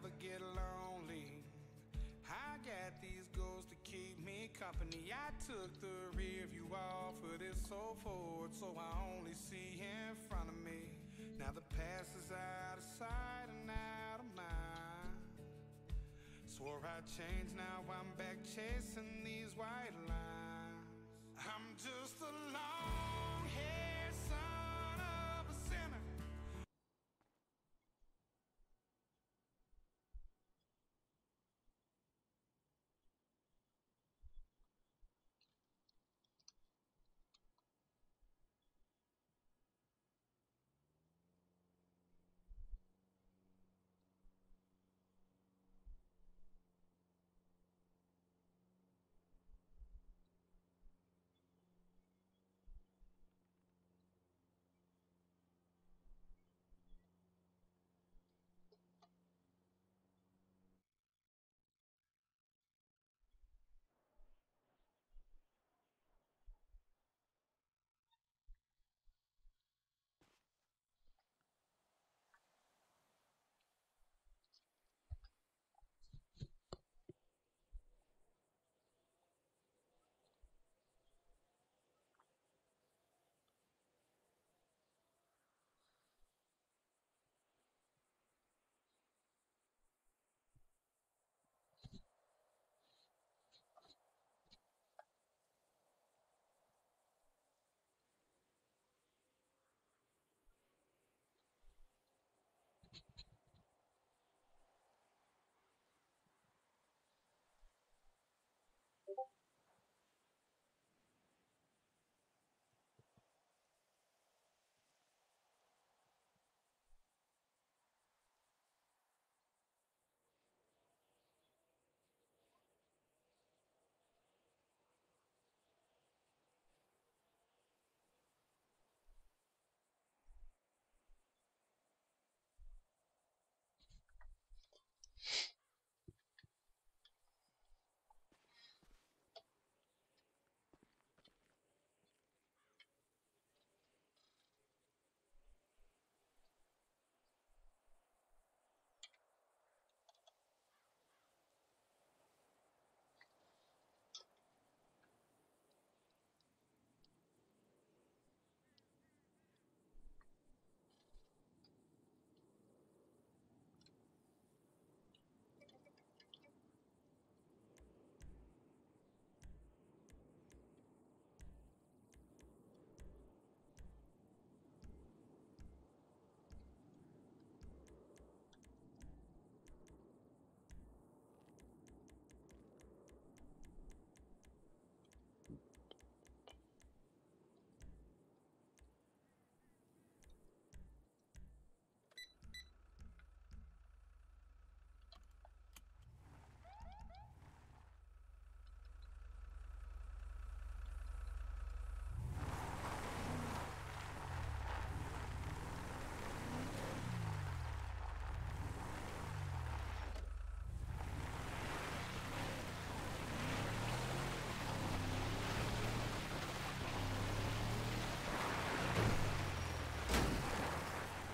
ever get lonely. I got these goals to keep me company. I took the rear view off of this so forward, so I only see in front of me. Now the past is out of sight and out of mind. Swore I'd change, now I'm back chasing these white lines. I'm just a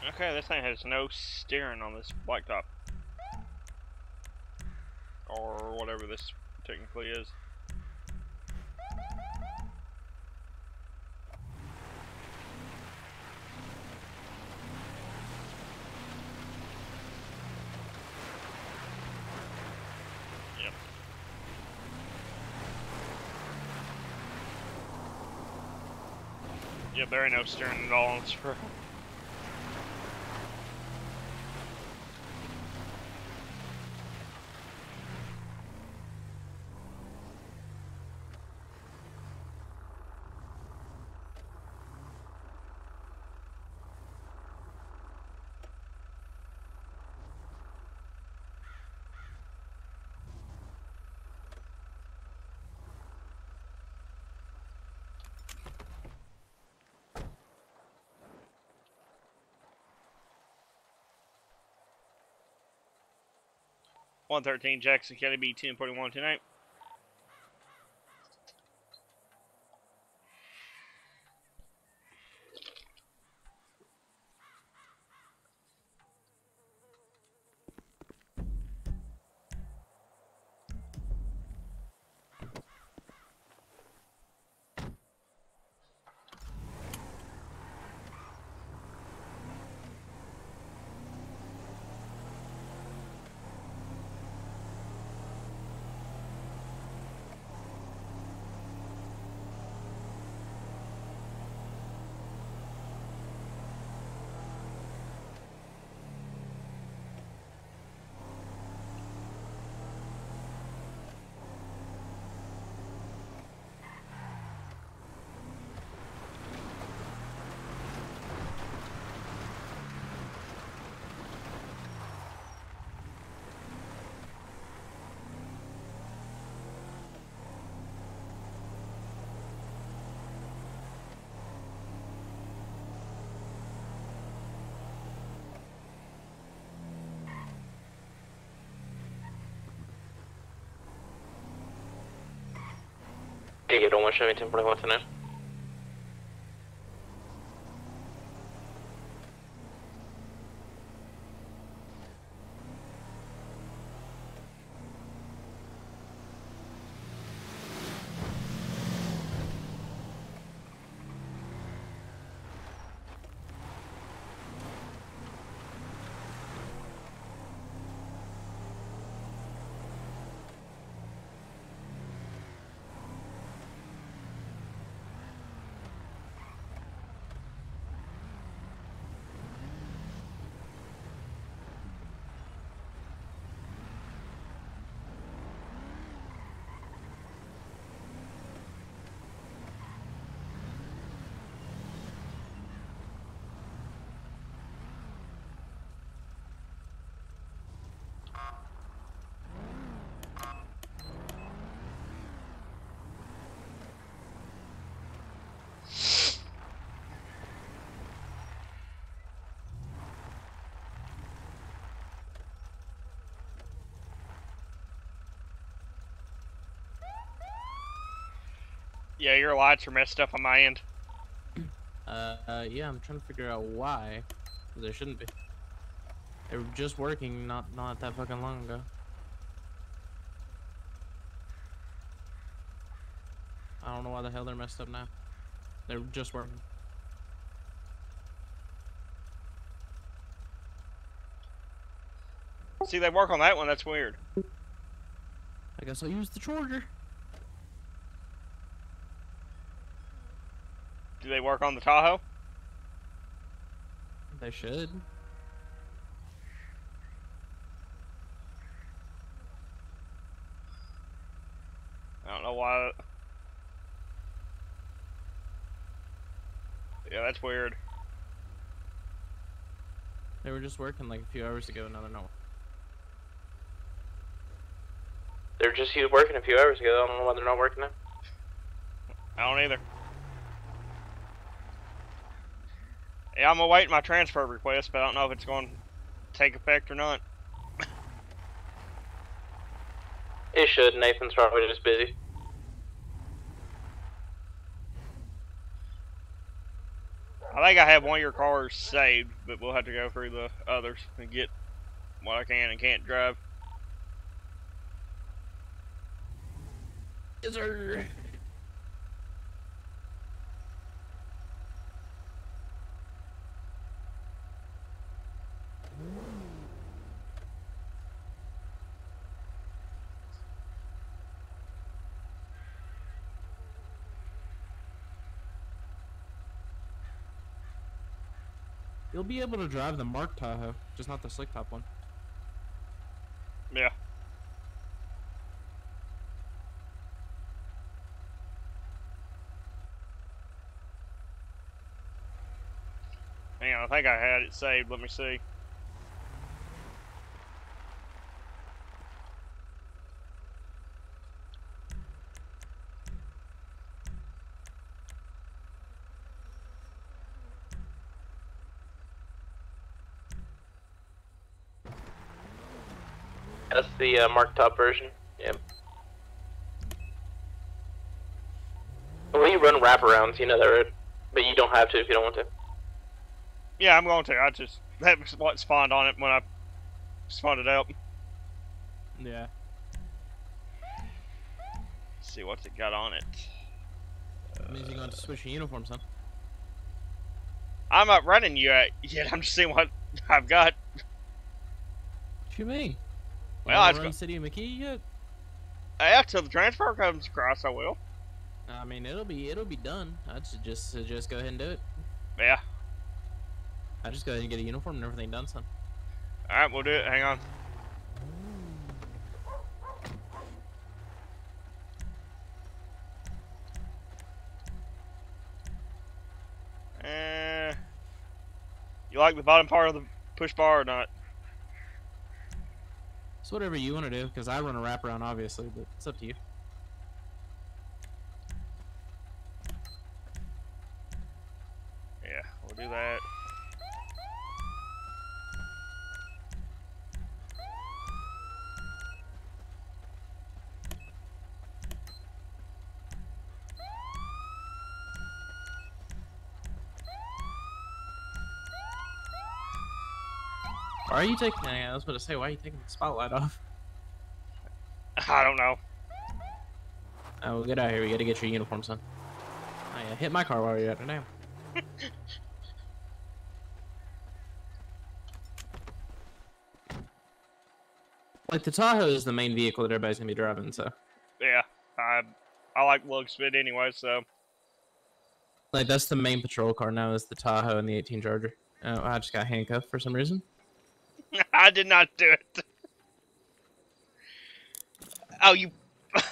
Okay, this thing has no steering on this blacktop. Or whatever this technically is. There ain't no steering at all on this road. One thirteen Jackson County B ten forty Romer 17 por los guasoneros. Yeah, your lights are messed up on my end. Uh, uh, yeah, I'm trying to figure out why. They shouldn't be. They were just working not not that fucking long ago. I don't know why the hell they're messed up now. They're just working. See, they work on that one. That's weird. I guess I'll use the charger. Do they work on the Tahoe? They should. I don't know why. Yeah, that's weird. They were just working like a few hours ago. Now they're not. They're just working a few hours ago. I don't know why they're not working now. I don't either. Yeah, I'm awaiting my transfer request, but I don't know if it's going to take effect or not. It should. Nathan's probably just busy. I think I have one of your cars saved, but we'll have to go through the others and get what I can and can't drive. Yes, sir. You'll be able to drive the Mark Tahoe, just not the slick top one. Yeah. Hang on, I think I had it saved. Let me see. That's the uh, Mark Top version. Yep. Well, you run wraparounds, you know that, right? But you don't have to if you don't want to. Yeah, I'm going to. I just that was what spawned on it when I spawned it out. Yeah. Let's see what's it got on it. means you're going to switch your uniforms, huh? I'm not running yet. Yet I'm just seeing what I've got. What do you mean? Well, I run City of McKee yet? Yeah, till the transfer comes across, I will. I mean, it'll be it'll be done. I'd suggest suggest go ahead and do it. Yeah. I just go ahead and get a uniform and everything done, son. All right, we'll do it. Hang on. Uh, you like the bottom part of the push bar or not? It's whatever you want to do, because I run a wraparound, obviously, but it's up to you. Yeah, we'll do that. Why are you taking? I was about to say, why are you taking the spotlight off? I don't know. Oh, well, get out of here. We gotta get your uniform, son. Oh yeah, hit my car while you're at it. now. like the Tahoe is the main vehicle that everybody's gonna be driving, so Yeah, I I like looks of it anyway. So like that's the main patrol car now is the Tahoe and the 18 Charger. Oh, I just got handcuffed for some reason. I did not do it. Oh, you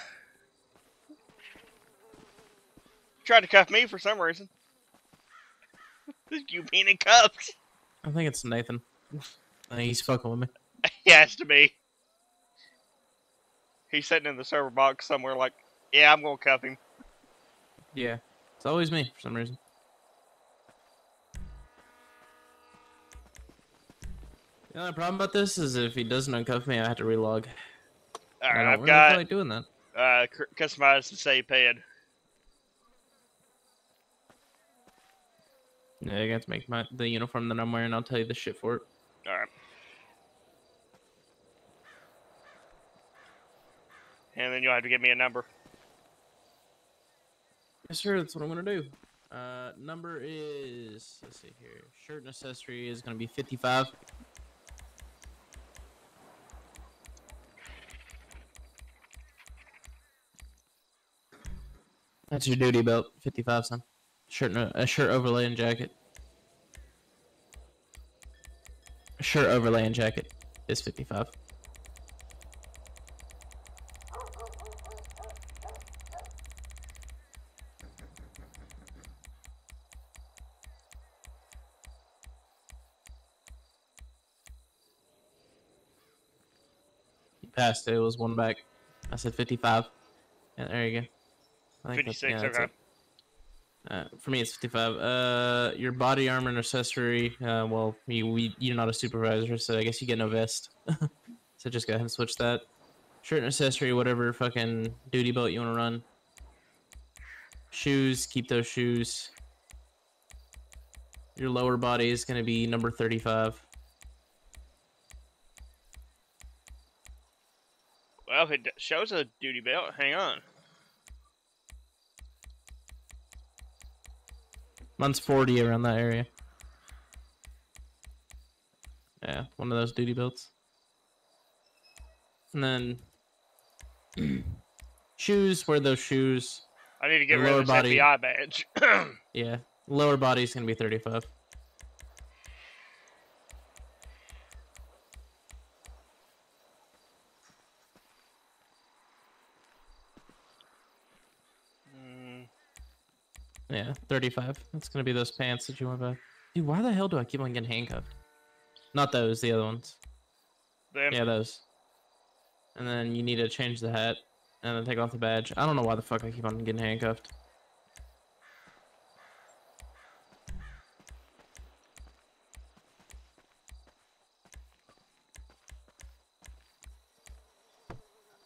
tried to cuff me for some reason. you being in cuffs. I think it's Nathan. I think he's fucking with me. He has to be. He's sitting in the server box somewhere like, yeah, I'm gonna cuff him. Yeah, it's always me for some reason. The only problem about this is if he doesn't uncuff me, I have to relog. I Alright, don't I've really got like doing that. uh, cu- customized the save pad. Yeah, I got to make my the uniform that I'm wearing. I'll tell you the shit for it. Alright. And then you'll have to give me a number. Yes, sir. That's what I'm gonna do. Uh, number is let's see here. Shirt and accessory is gonna be 55. That's your duty belt, 55, son. Shirt, and a, shirt overlay and jacket. A shirt overlay and jacket is 55. You passed it. It was one back. I said 55. Yeah, there you go. I 56, yeah, okay. Uh, for me, it's 55. Uh, your body armor and accessory. Uh, well, you, we, you're not a supervisor, so I guess you get no vest. so just go ahead and switch that. Shirt and accessory, whatever fucking duty belt you want to run. Shoes, keep those shoes. Your lower body is going to be number 35. Well, it shows a duty belt. Hang on. Mine's 40 around that area. Yeah, one of those duty belts. And then shoes, wear those shoes. I need to get The rid lower of this body- FBI badge. Yeah, lower body's gonna be 35. Yeah, 35. That's gonna be those pants that you want to Dude, why the hell do I keep on getting handcuffed? Not those, the other ones. them. Yeah, those. And then you need to change the hat and then take off the badge. I don't know why the fuck I keep on getting handcuffed.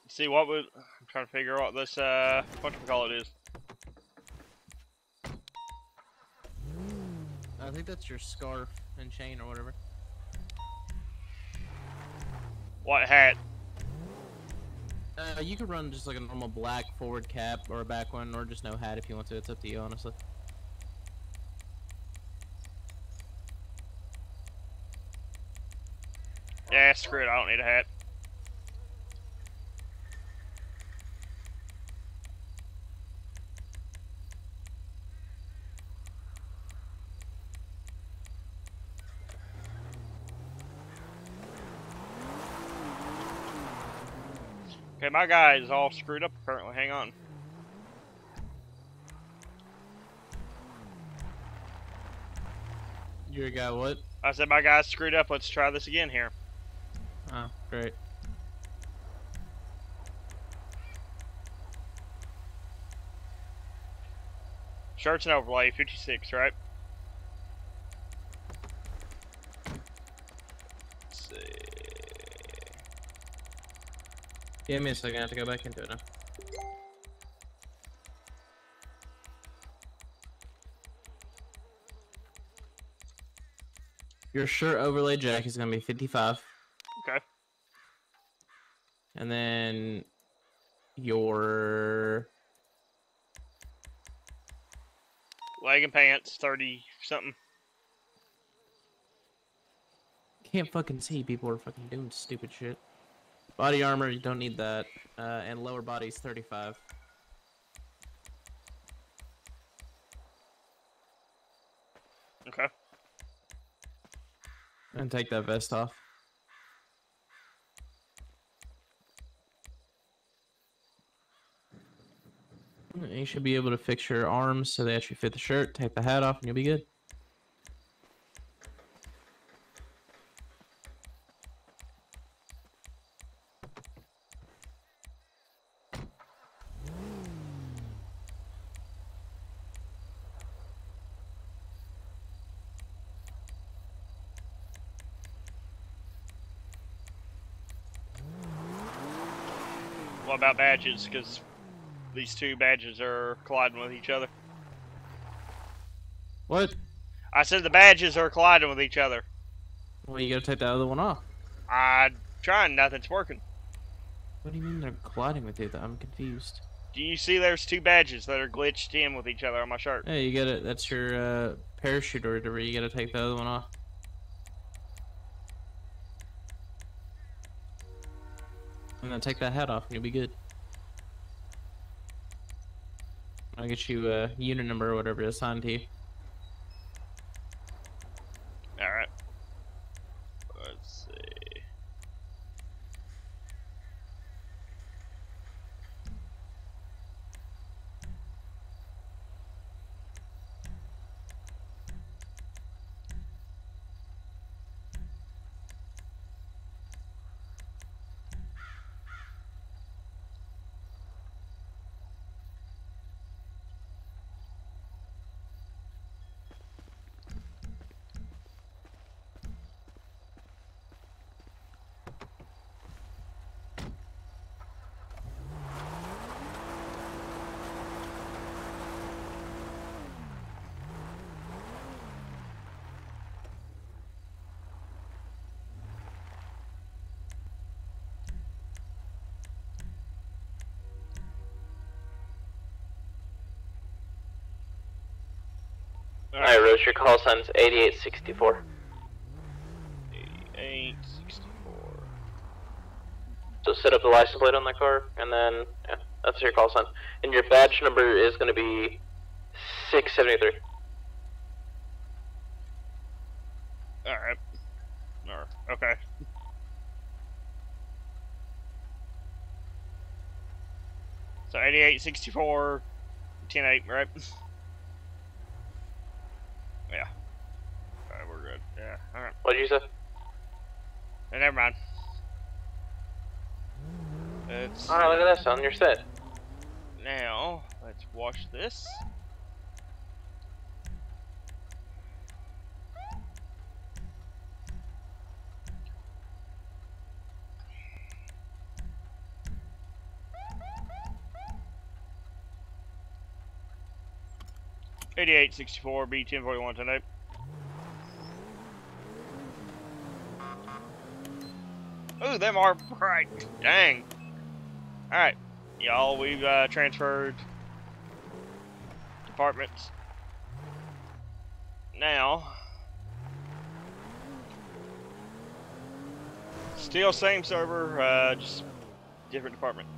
See what would I'm trying to figure out what this uh what you call it is. I think that's your scarf and chain or whatever. What hat? Uh, you could run just like a normal black forward cap or a back one, or just no hat if you want to. It's up to you, honestly. Yeah, screw it. I don't need a hat. Okay, my guy is all screwed up currently. Hang on. Your guy, what? I said my guy's screwed up. Let's try this again here. Oh, great. Shirts and overlay, 56, right? Let's see. Give me a second. I have to go back into it now. Your shirt overlay jack is gonna be fifty-five. Okay. And then your Leg and pants, thirty something. can't fucking see. People are fucking doing stupid shit. Body armor, you don't need that. Uh, and lower body's thirty-five. Okay. And take that vest off. You should be able to fix your arms so they actually fit the shirt. Take the hat off and you'll be good. What about badges? Because these two badges are colliding with each other. What? I said the badges are colliding with each other. Well, you gotta take that other one off. I'm trying, nothing's working. What do you mean they're colliding with you? I'm confused. Do you see there's two badges that are glitched in with each other on my shirt? Hey, you gotta. That's your uh, parachute or whatever. You gotta take the other one off. And then take that hat off, and you'll be good. I'll get you a unit number or whatever assigned to you. Alright. Let's see. Rose, your call sign's 8864. 88, 64. So set up the license plate on that car, and then, yeah, that's your call sign. And your badge number is going to be 673. Alright. Or, okay. So 88, 64, 10 8, right? Yeah. Alright, we're good. Yeah, alright. What did you say? Uh, never mind. It's Alright, look at that, son. You're set. now, let's wash this. Eighty-eight sixty-four B ten forty-one tonight. Ooh, them are bright. Dang. Alright. Y'all, we've uh, transferred departments. Now, still same server, uh, just different department.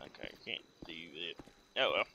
Okay, can't do it. Oh well.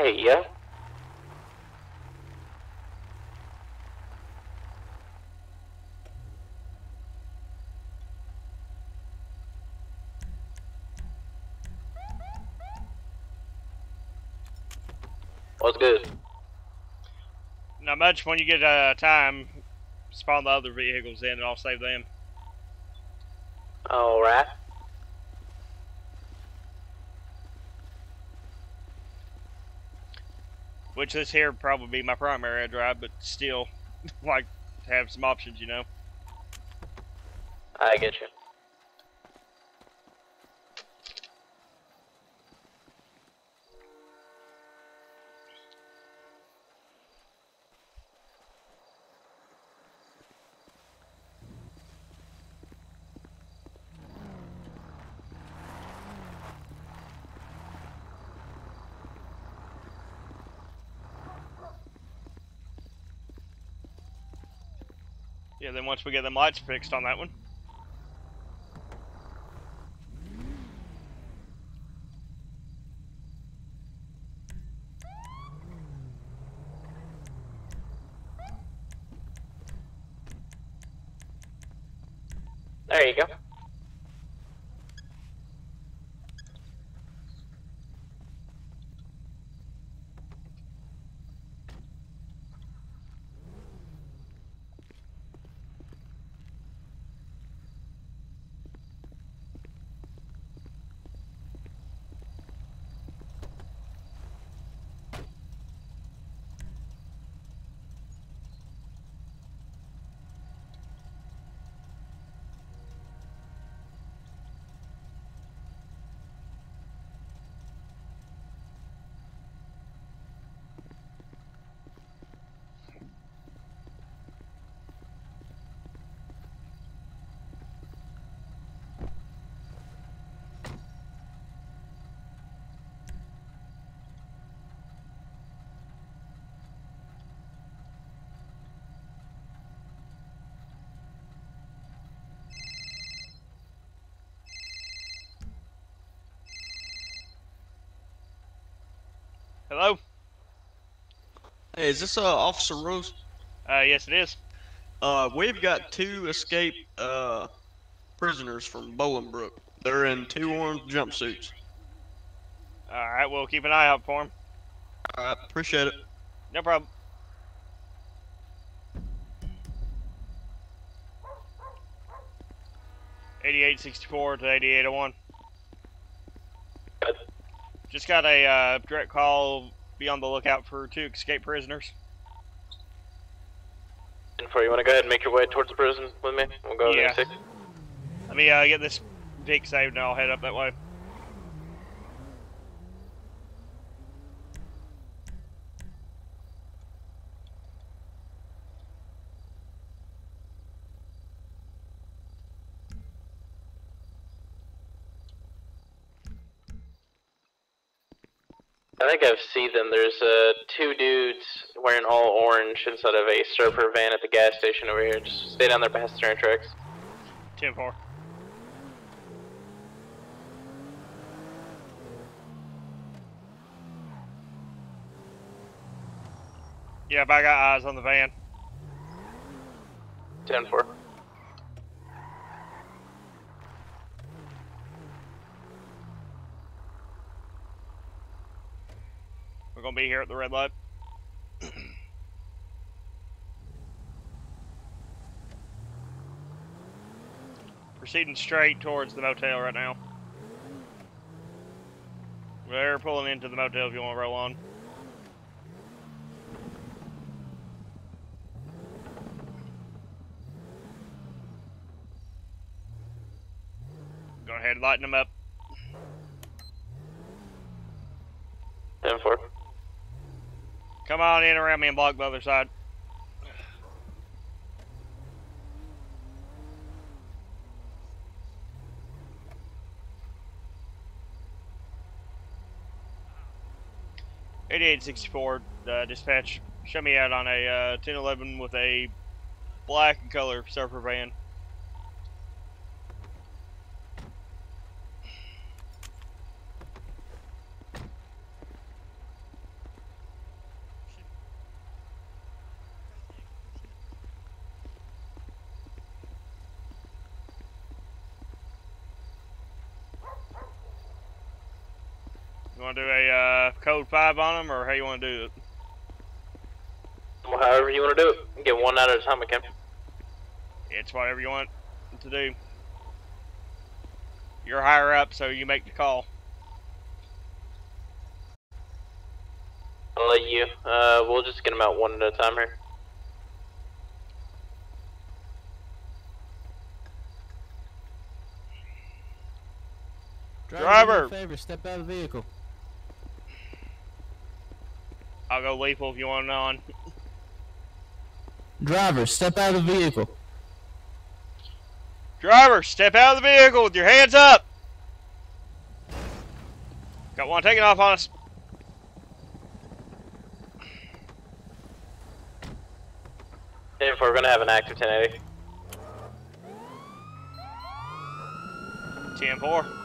Hey, yeah? What's good? Not much. When you get uh, time, spawn the other vehicles in, and I'll save them. Alright. Which this here would probably be my primary drive, but still, like have some options, you know. I get you. Then once we get the lights fixed on that one. Is this uh, Officer Rose? Uh, yes, it is. Uh, we've got two escaped uh, prisoners from Bolingbroke. They're in two orange jumpsuits. Alright, we'll keep an eye out for them. Alright, appreciate it. No problem. Eighty-eight sixty-four to eighty-eight oh one. Just got a uh, direct call. Be on the lookout for two escaped prisoners. And for you want to go ahead and make your way towards the prison with me? We'll go Yeah. there and see. Let me uh, get this Vic saved and I'll head up that way. I think I've seen them. There's uh, two dudes wearing all orange inside of a surfer van at the gas station over here. Just stay down there past the train tracks. 10 4. Yep, I got eyes on the van. 10 4. We're gonna be here at the red light. Proceeding straight towards the motel right now. They're pulling into the motel if you want to roll on. Go ahead, lighten them up. 10 4. Come on in around me and block the other side. Eighty-eight sixty-four uh, dispatch. Show me out on a uh, ten eleven with a black and color surfer van. You want to do a uh, code five on them, or how you want to do it? Well, however you want to do it. Get one out at a time, again. It's whatever you want to do. You're higher up, so you make the call. I'll let you. Uh, we'll just get them out one at a time here. Driver! do me a favor, step out of the vehicle. I'll go lethal if you want it on. Driver, step out of the vehicle. Driver, step out of the vehicle with your hands up. Got one taking off on us. If we're gonna have an active 1080. 10 4.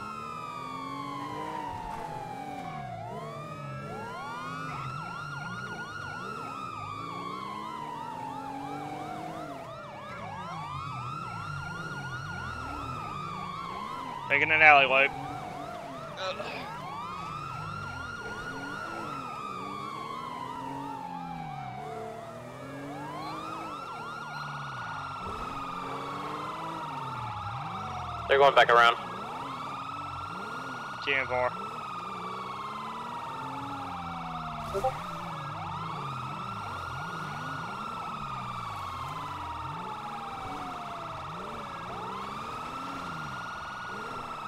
Taking an alleyway. They're going back around. 10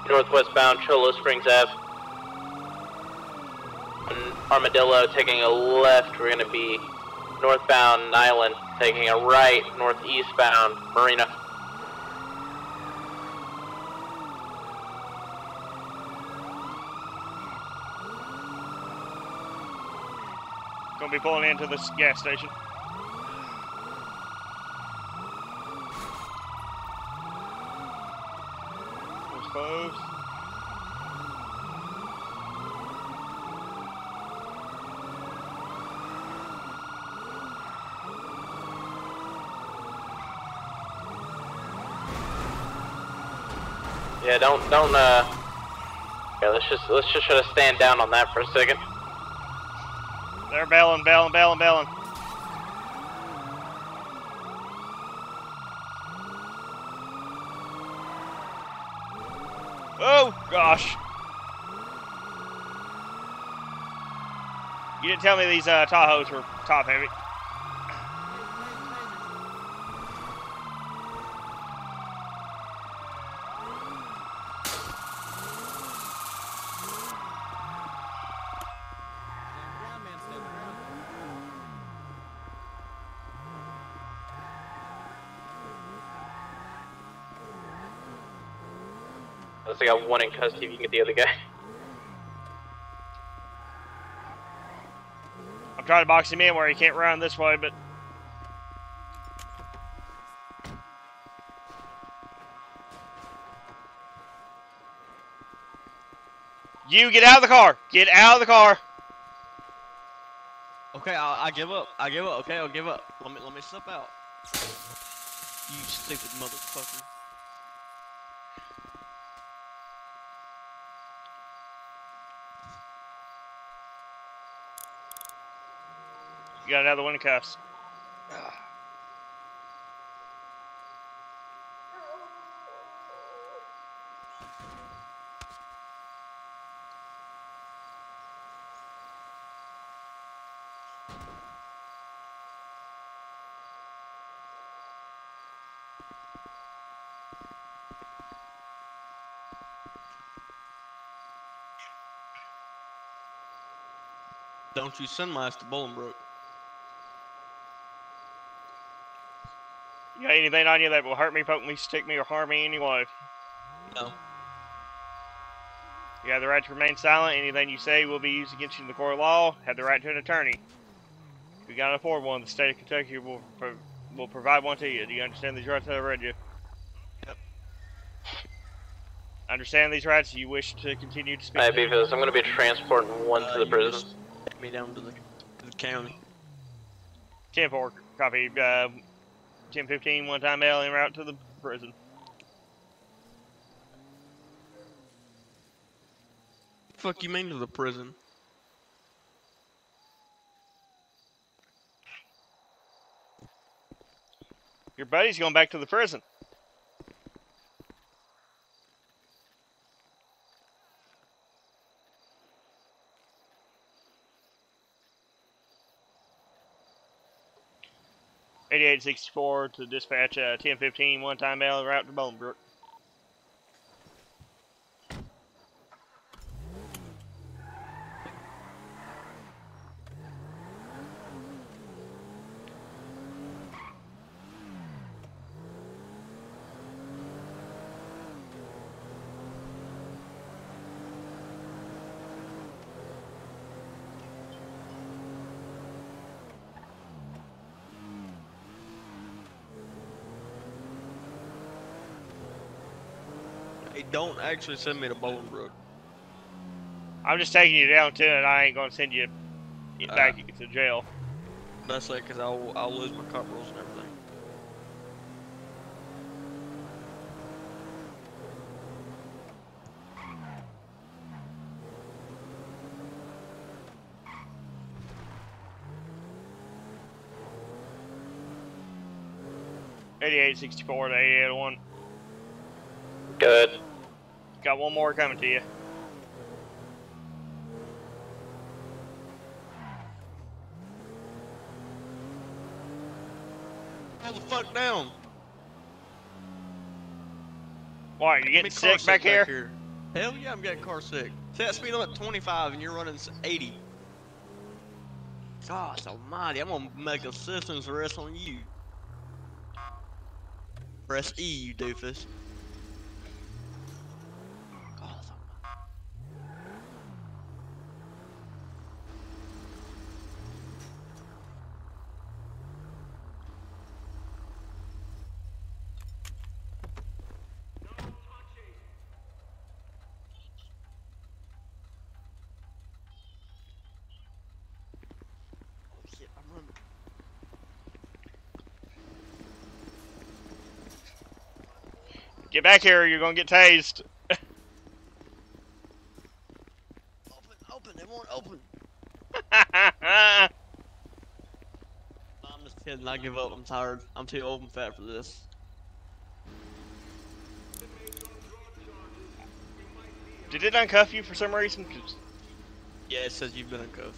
4. Northwest bound Cholla Springs Ave. Armadillo taking a left, we're gonna be northbound Niland, taking a right, northeastbound Marina. Gonna be pulling into this gas station. Doors closed. Yeah, don't don't uh. Yeah, let's just let's just try to stand down on that for a second. They're bailing, bailing, bailing, bailing. Oh gosh. You didn't tell me these uh, Tahoes were top heavy. Unless I got one in custody, if you can get the other guy. I'm trying to box him in where he can't run this way, but you get out of the car. Get out of the car. Okay, I, I give up. I give up. Okay, I'll give up. Let me let me step out. You stupid motherfucker. You got another one cuffs. Don't you send my ass to Bolingbroke. Got anything on you that will hurt me, poke me, stick me, or harm me anyway? No. You have the right to remain silent. Anything you say will be used against you in the court of law. Have the right to an attorney. If you cannot afford one, the state of Kentucky will pro- will provide one to you. Do you understand these rights that I read you? Yep. Understand these rights. You wish to continue to speak. Alright, Beefus, I'm gonna be transporting one Uh, to the prison. me down to the, to the county. 10 4, copy. Uh, 10 15, one time mail en route to the prison. Fuck you mean to the prison? Your buddy's going back to the prison. Eighty-eight sixty-four to dispatch uh, ten fifteen one time mail route to Bolingbroke. Don't actually send me to Bolingbroke. I'm just taking you down to it. I ain't gonna send you Uh. back to jail. That's it, cause I'll I'll lose my cop rules and everything. Eighty-eight sixty-four to eighty-eight oh one. Good. Got one more coming to you. Hold the fuck down. Why? are You getting sick back here? Hell yeah, I'm getting car sick. Set speed limit 25 and you're running 80. Gosh almighty, I'm gonna make a systems arrest on you. Press E, you doofus. Get back here, you're gonna get tased. open, open, it won't open. I'm just kidding, I give up, I'm tired. I'm too old and fat for this. Did it uncuff you for some reason? Yeah, it says you've been uncuffed.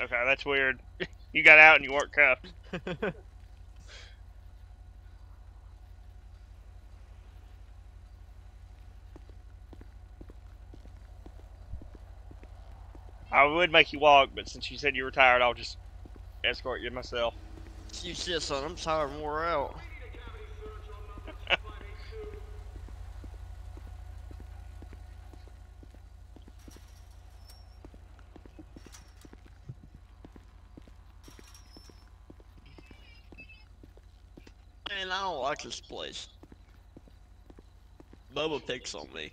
Okay, that's weird. you got out and you weren't cuffed. would make you walk, but since you said you were tired, I'll just escort you myself. you shit, son. I'm tired and wore out. Man, I don't like this place. Bubba picks on me.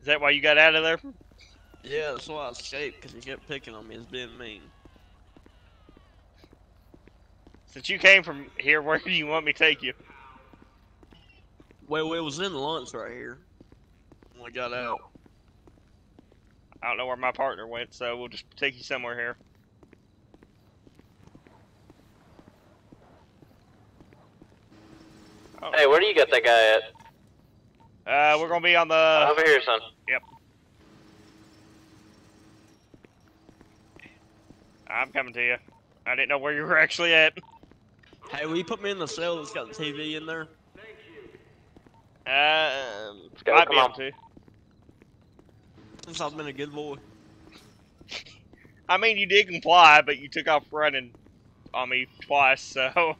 Is that why you got out of there? Yeah, that's why I escaped, because he kept picking on me as being mean. Since you came from here, where do you want me to take you? Well, it was in the lunch right here. When I got out. I don't know where my partner went, so we'll just take you somewhere here. Oh, Hey, where do you get that guy at? Uh, we're gonna be on the. Over here, son. I'm coming to you. I didn't know where you were actually at. Hey, will you put me in the cell that's got the TV in there? Um, go, might come be able on. to. Since I've been a good boy. I mean, you did comply, but you took off running on me twice, so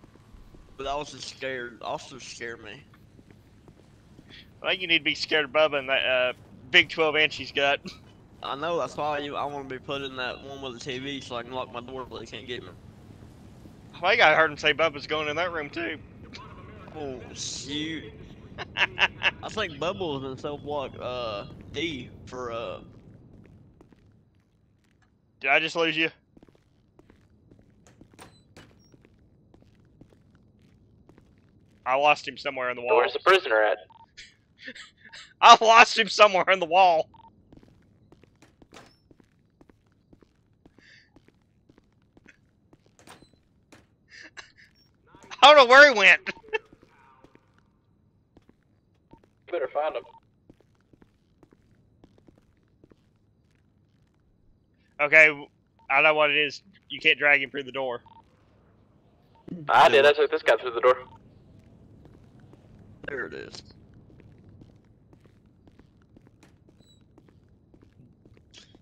But I was just scared. Also scared me. I think you need to be scared of Bubba and that uh, big 12 inch he's got. I know, that's why you, I want to be put in that one with the TV so I can lock my door so they can't get me. I think I heard him say Bubba's going in that room too. Oh, shoot. I think Bubba was in cell block uh, D for uh, Did I just lose you? I lost him somewhere in the wall. Where's the prisoner at? I lost him somewhere in the wall. I don't know where he went. Better find him. Okay, I know what it is. You can't drag him through the door. I did. I took this guy through the door. there it is.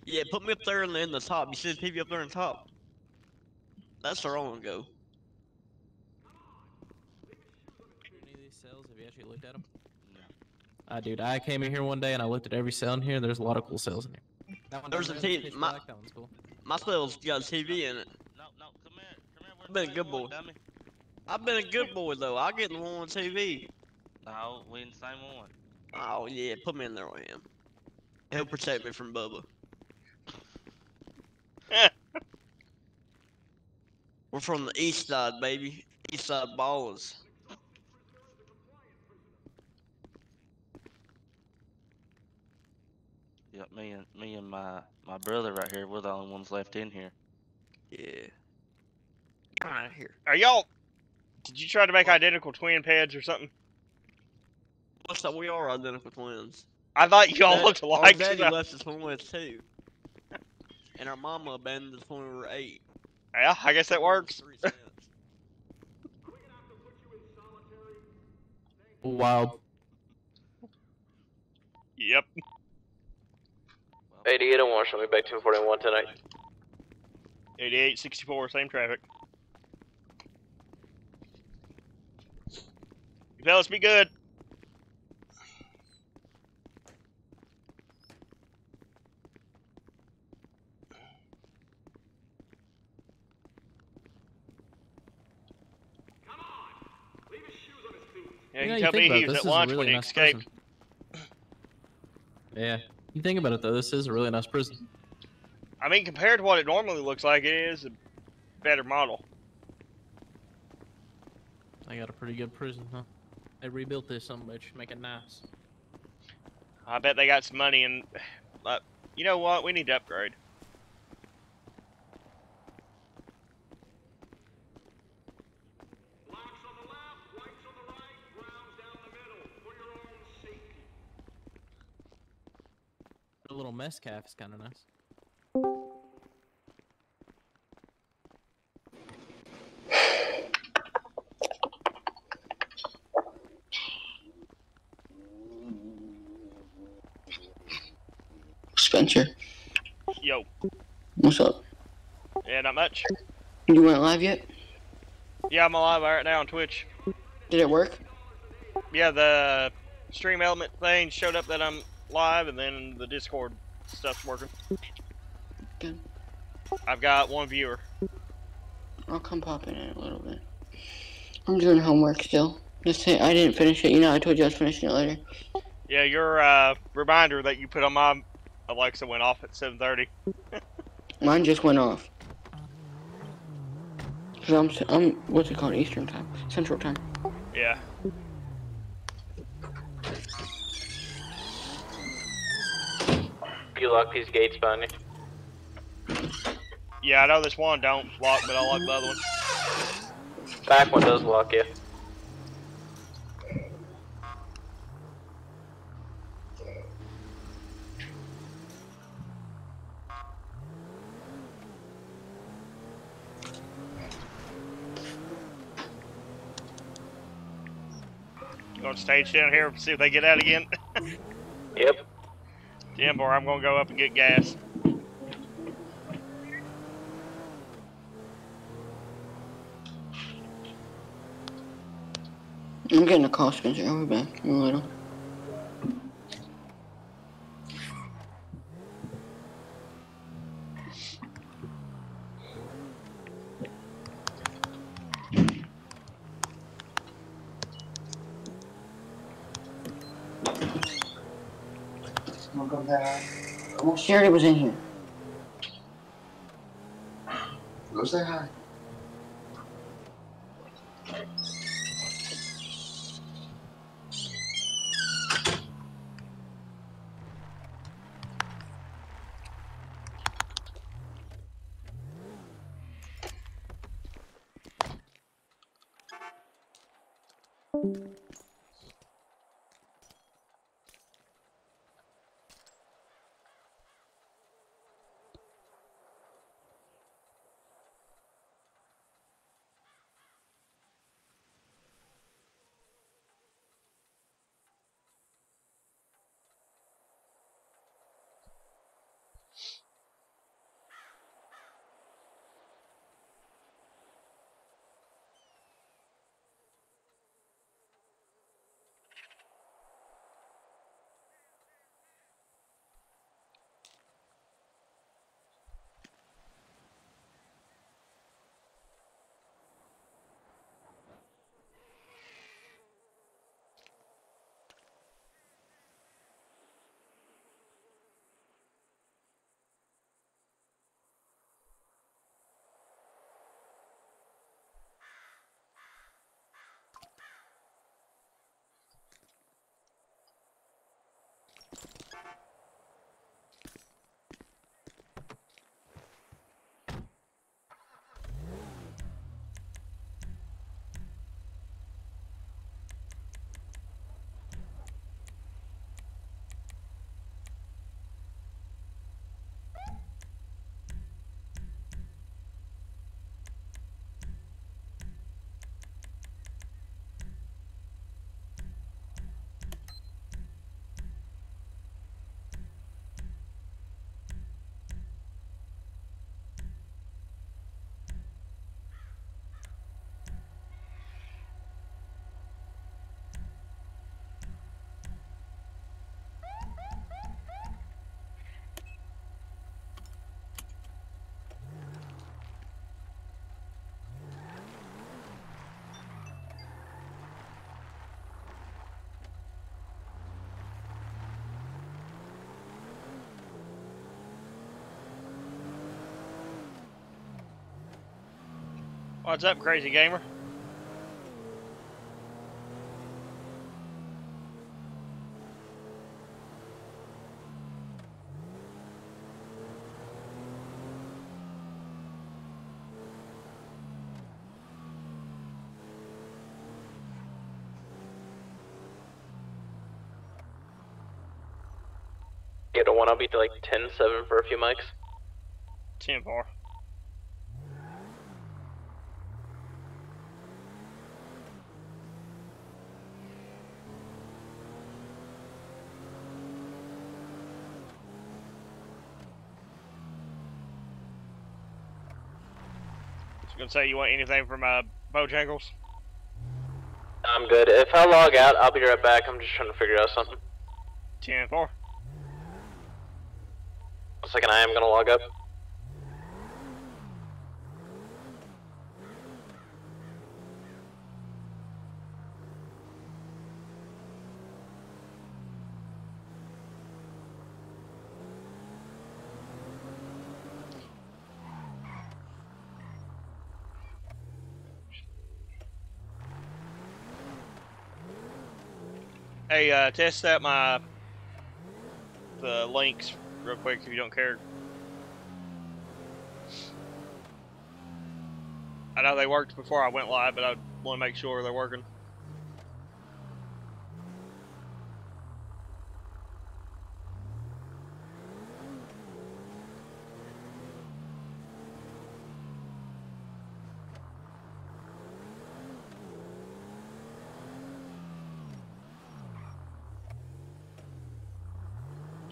Yeah, put me up there in the, in the top. You see the TV up there in the top? That's where I want to go. Any of these cells, have you actually looked at them? No. Uh, dude, I came in here one day and I looked at every cell in here. There's a lot of cool cells in here. That one There's a there, T- pitch my- black, that one's cool. My cell's got a TV in it. No, no, come here. Come here. I've been a good boy. Dummy. I've been a good boy though. I get the one with TV. No, we in the same one. Oh yeah, put me in there with him. He'll protect me from Bubba. We're from the east side, baby. East side ballers. Yep, me and me and my my brother right here, we're the only ones left in here. Yeah. Come out here. Are y'all? Did you try to make what? identical twin pads or something? What's up? We are identical twins. I thought y'all looked alike. Our daddy left us when we were two, and our mama abandoned us when we were eight. Yeah, I guess that works. wow. Yep. 88 and 1, show me back 241 tonight. 88, 64, same traffic. You fellas be good. Yeah, you, know, you tell me he was at lunch really when he nice escaped. Yeah. You think about it though, this is a really nice prison. I mean, compared to what it normally looks like, it is a better model. I got a pretty good prison, huh? They rebuilt this some bitch, make it nice. I bet they got some money and, uh, you know what? We need to upgrade. Little mess calf is kind of nice. Spencer, Yo, what's up? yeah, not much. You went live yet? Yeah, I'm alive right now on Twitch. Did it work? Yeah, the stream element thing showed up that I'm live, and then the Discord stuff's working. Good. I've got one viewer. I'll come pop in in a little bit. I'm doing homework still. Just say I didn't finish it. You know, I told you I was finishing it later. Yeah, your uh, reminder that you put on my Alexa went off at 7:30. Mine just went off. Cause I'm, I'm, what's it called? Eastern time, Central time. Yeah. You lock these gates you. Yeah, I know this one don't lock, but I like the other one. Back one does lock you. Going to stage down here, see if they get out again. Yep. Jim, I'm gonna go up and get gas. I'm getting a call, Spencer. I'll be back in a little. Well, she already was in here. Go say hi. Oh, What's up, crazy gamer? Get a one, I'll be like 10-7 for a few mics. 10-4. I say, you want anything from uh, Bojangles? I'm good. If I log out, I'll be right back. I'm just trying to figure out something. 10 4. One second, I am gonna log up. Hey, uh, test out my the links real quick if you don't care. I know they worked before I went live, but I want to make sure they're working.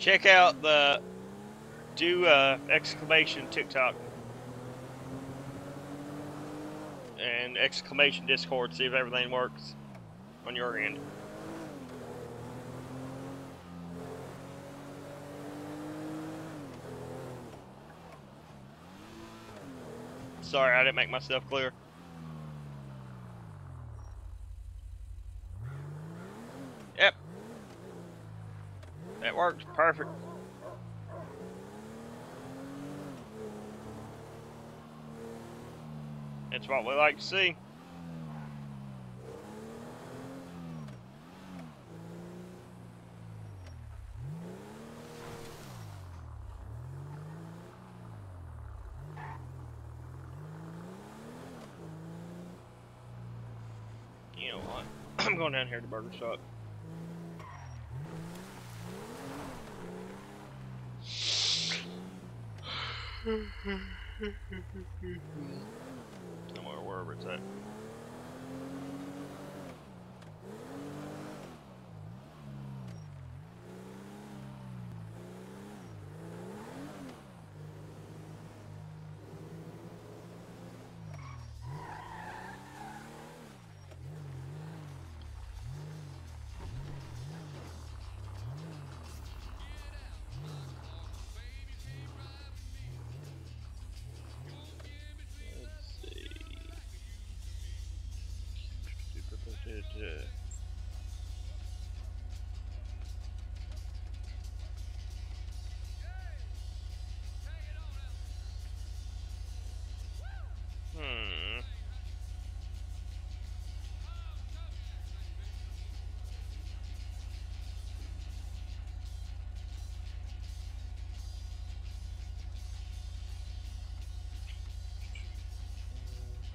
Check out the do uh, exclamation TikTok and exclamation Discord. See if everything works on your end. Sorry, I didn't make myself clear. Yep. That works perfect. That's what we like to see. You know what? I'm going down here to Burger Shot. Somewhere, wherever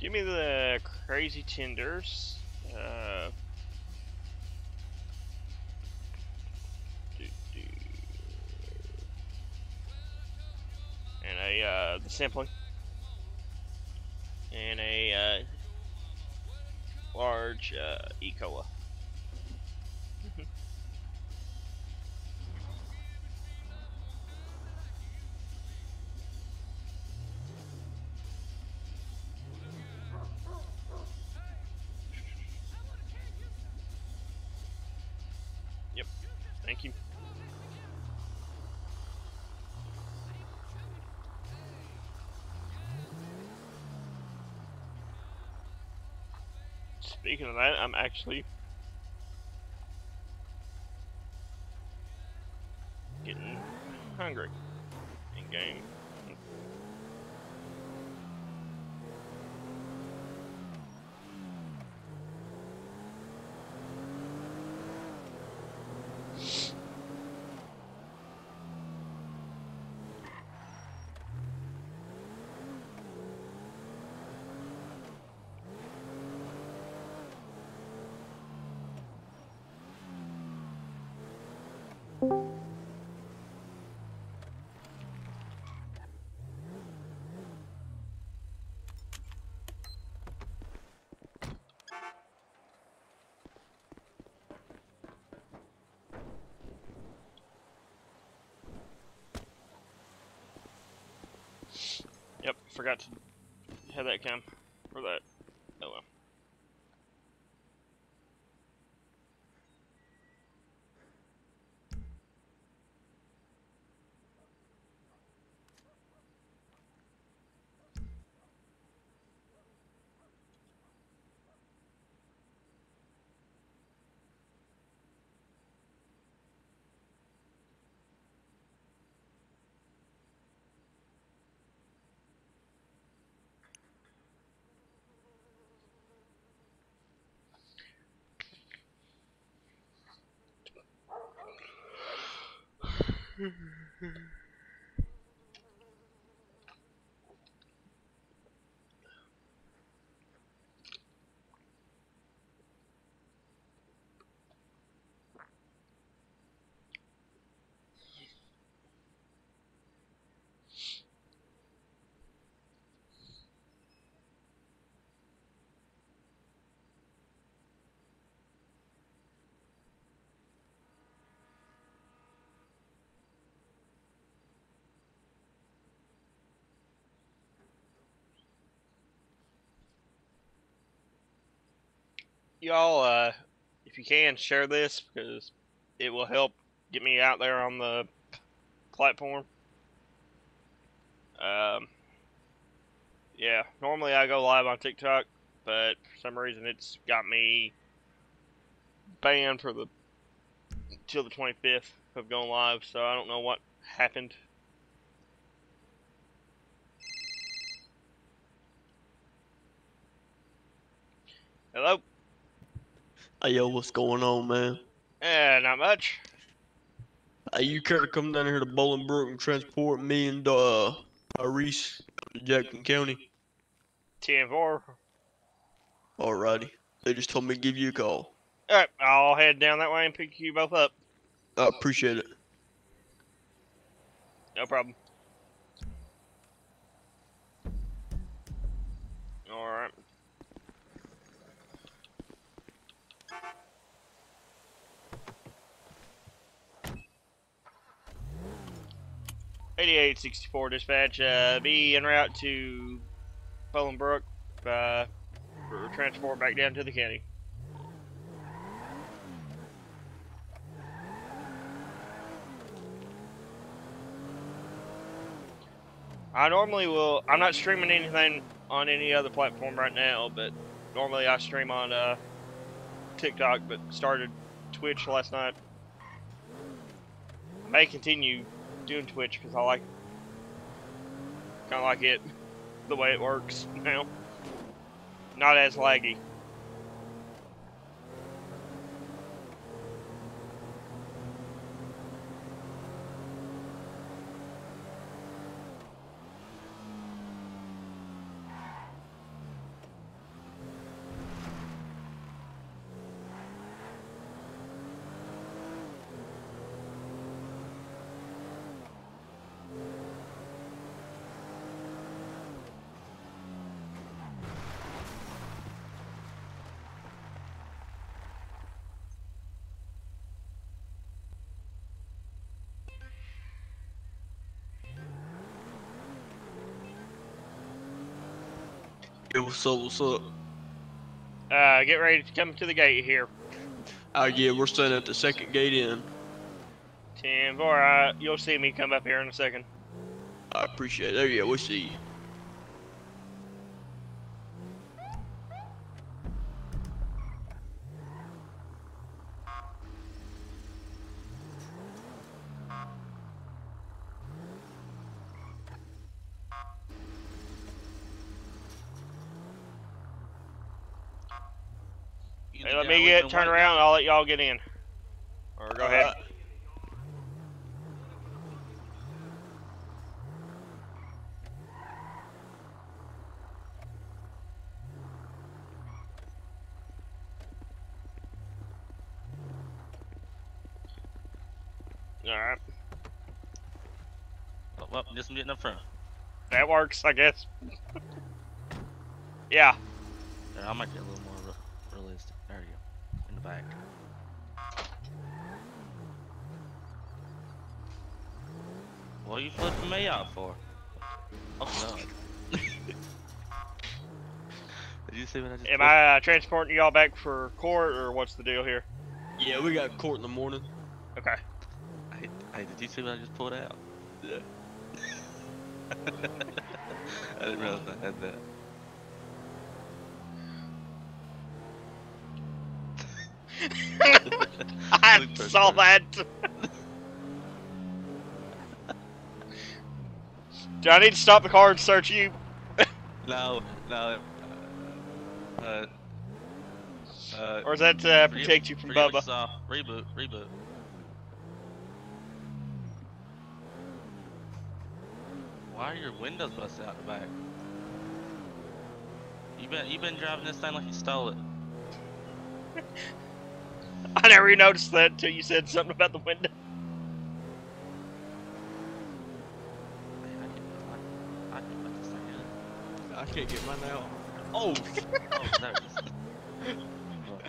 Give me the crazy tenders. Uh, do, do. And a uh, the sampling. And a uh, large uh, E. Speaking of that, I'm actually Forgot to have that come well. Y'all, uh, if you can, share this because it will help get me out there on the platform. Um, yeah, normally I go live on TikTok, but for some reason it's got me banned for the till the 25th of going live, so I don't know what happened. Hello? Hey, yo, what's going on, man? Eh, not much. Hey, you care to come down here to Bolingbroke and transport me and uh, Reese to Jackson County? 10 4. Alrighty. They just told me to give you a call. Alright, I'll head down that way and pick you both up. I appreciate it. No problem. Alright. Eighty-eight sixty-four dispatch. Uh, be en route to Bolingbroke. Uh, for transport back down to the county. I normally will. I'm not streaming anything on any other platform right now, but normally I stream on uh, TikTok. But started Twitch last night. May continue doing Twitch because I like, kind of like it, the way it works now. Not as laggy. What's up, what's up? Uh, get ready to come to the gate here. Oh, yeah, we're standing at the second gate in. Four. Uh, you'll see me come up here in a second. I appreciate it. There you go, We'll see. You Hey, the let guy me with get the turn white- around. and I'll let y'all get in. Or go ahead. Alright. All right, Oh, Well, just getting up front. that works, I guess. yeah. There, I'll make it a little more re- realistic. There you go. In the back. What are you flipping me out for? Oh god. Did you see what I just Am put? I uh, transporting y'all back for court, or what's the deal here? Yeah, we got court in the morning. Okay. Hey, hey, did you see what I just pulled out? Yeah. I didn't realize I had that. I Look for saw that. Do I need to stop the car and search you? No, no. Uh, uh, uh, Or is that to forget- protect you from Bubba? saw. Reboot, reboot. Why are your windows busted out the back? You been you been driving this thing like you stole it. I never even noticed that until you said something about the window. Man, I can, I, I can put this thing in. I can't get mine out. Oh, Oh, oh it is. Look.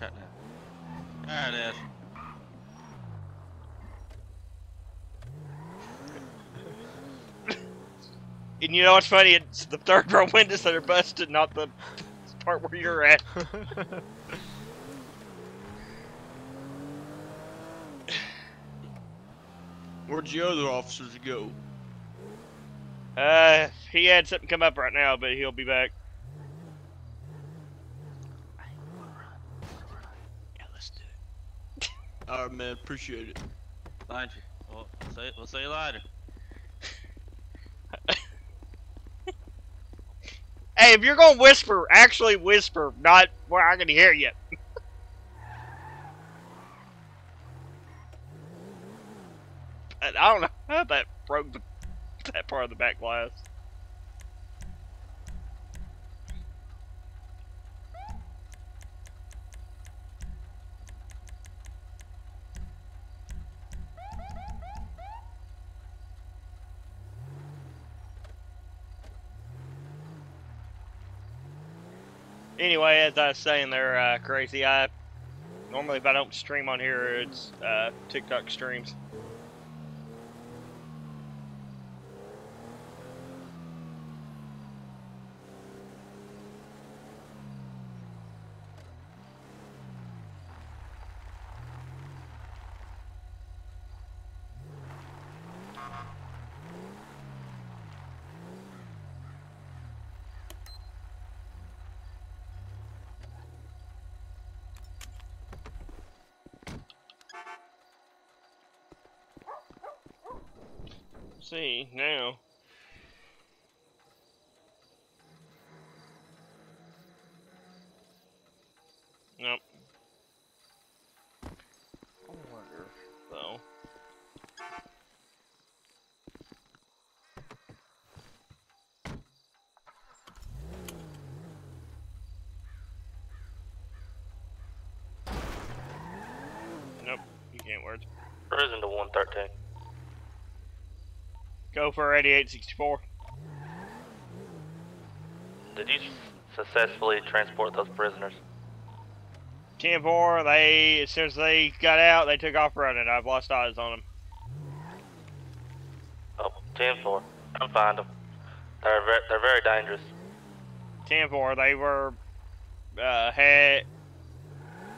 Now. There it is. And you know what's funny? It's the third row windows that are busted, not the part where you're at. where'd the other officers go? Uh, he had something come up right now, but he'll be back. All right, man. Appreciate it. Thank you. Well, see, we'll see you later. Hey, if you're gonna whisper, actually whisper, not where I can hear you. I don't know how that broke the, that part of the back glass. Anyway, as I was saying, they're uh, crazy. I normally, if I don't stream on here, it's uh, TikTok streams. See now. Nope. I wonder though. Nope, you can't words. Prison to 113. Go for 8864. Did you successfully transport those prisoners? 10 4, they, as soon as they got out, they took off running. I've lost eyes on them. Oh, 10 4. Come find them. They're, they're very dangerous. 10 4, they were, uh, had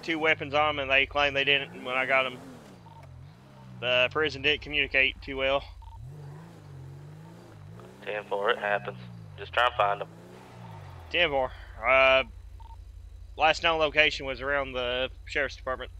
two weapons on them and they claimed they didn't when I got them. The prison didn't communicate too well. 10 4, it happens. Just try and find them. 10 4, uh, last known location was around the sheriff's department.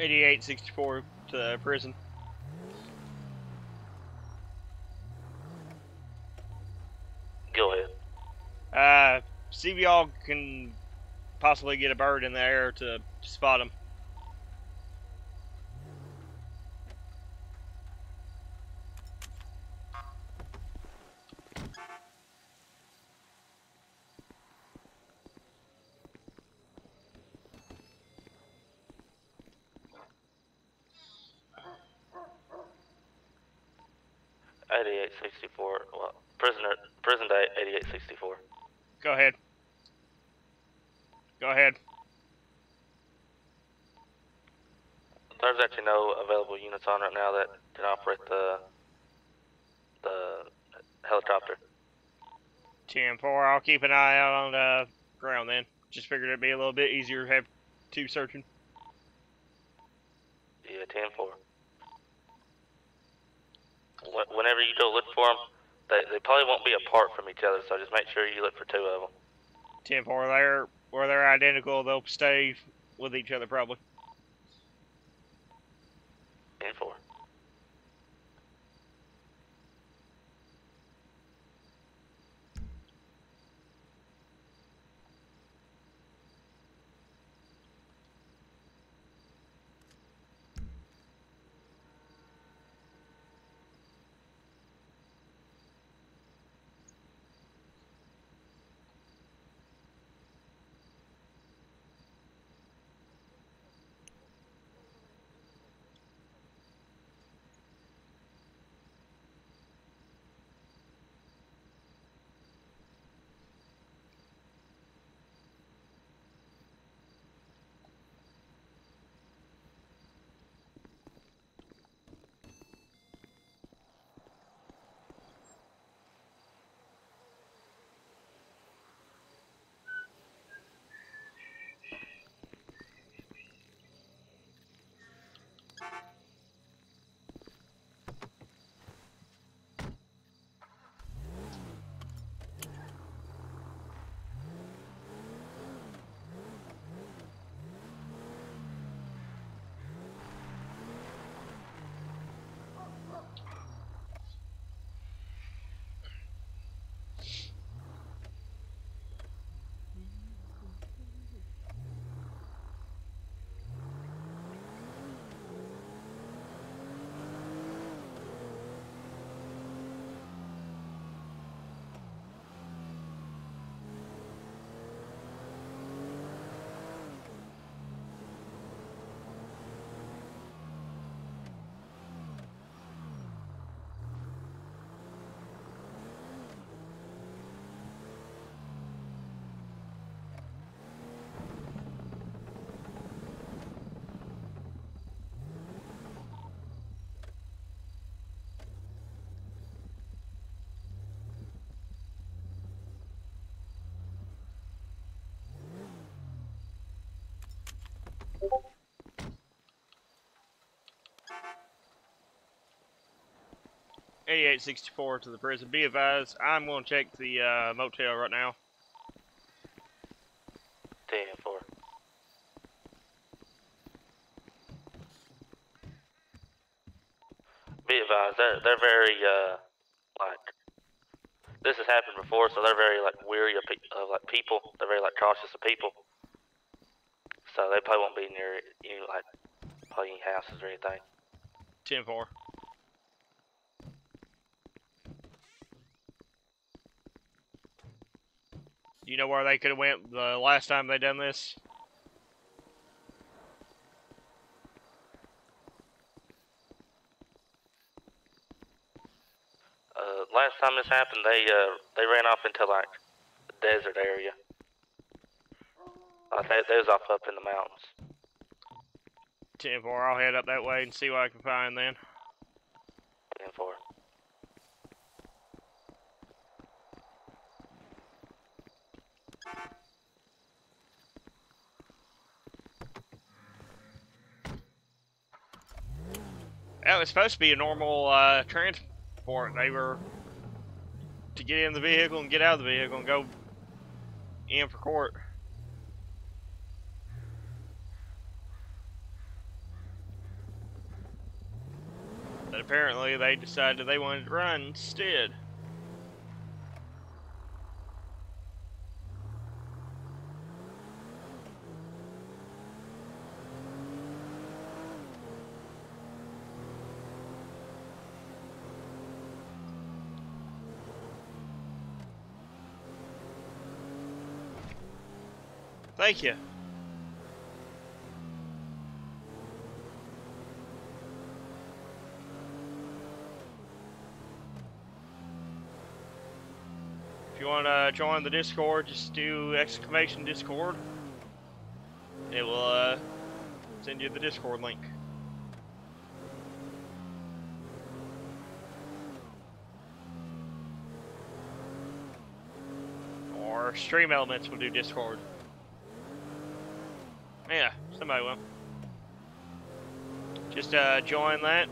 Eighty-eight sixty-four to the prison. Go ahead. Uh, see if y'all can possibly get a bird in the air to spot him. 8864. Well, prisoner, prison date 8864. Go ahead. Go ahead. There's actually no available units on right now that can operate the the helicopter. 10 4. I'll keep an eye out on the ground then. Just figured it'd be a little bit easier to have two searching. Yeah, 10 4. Whenever you go look for them, they, they probably won't be apart from each other, so just make sure you look for two of them. 10 4. They're, where they're identical, they'll stay with each other probably. 8864 to the prison. Be advised, I'm going to check the uh, motel right now. 104. Be advised, they're, they're very, uh, like, this has happened before, so they're very, like, weary of, pe of like, people. They're very, like, cautious of people. So they probably won't be near you, like, probably any houses or anything. 10 4. You know where they could have went the last time they done this? Uh, last time this happened, they, uh, they ran off into, like, a desert area. They, they was off up in the mountains. 10 4. I'll head up that way and see what I can find then. 10 4. That was supposed to be a normal uh, transport. They were to get in the vehicle and get out of the vehicle and go in for court. But apparently they decided they wanted to run instead. Thank you. want to join the Discord, just do exclamation Discord. It will uh, send you the Discord link. Or Stream Elements will do Discord. Yeah, somebody will. Just uh, join that.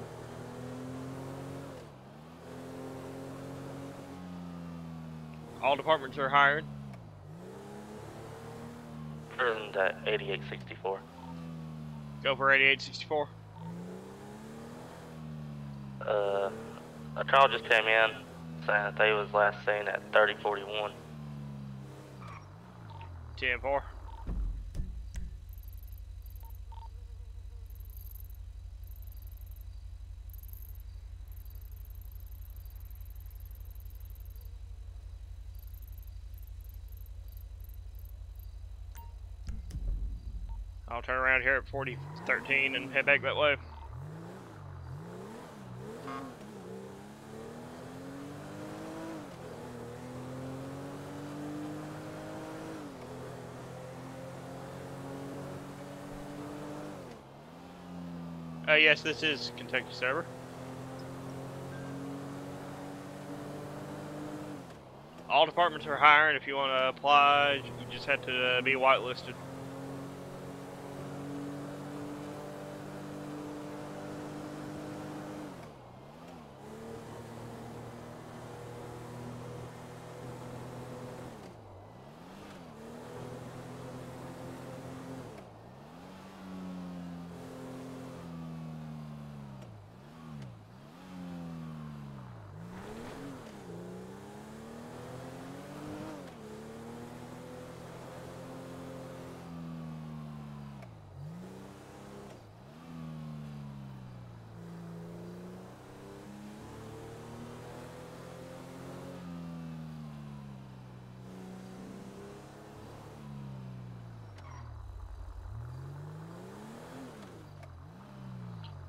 All departments are hired. Prison's at 8864. Go for 8864. Uh, a call just came in saying that they was last seen at 3041. 10 4. Turn around here at 4013 and head back that way. Uh, yes, this is Kentucky server. All departments are hiring. If you want to apply, you just have to uh, be whitelisted.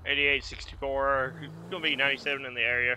Eighty-eight, sixty-four. Gonna be ninety-seven in the area.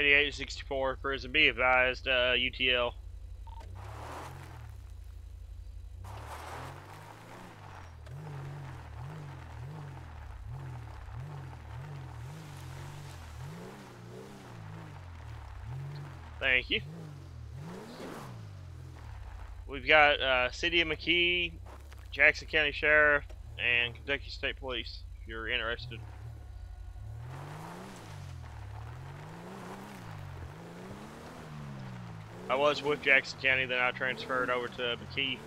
Eighty-eight, sixty-four. Prison. Be advised. Uh, UTL. Thank you. We've got uh, City of McKee, Jackson County Sheriff, and Kentucky State Police. If you're interested. Was with Jackson County, then I transferred over to McKee.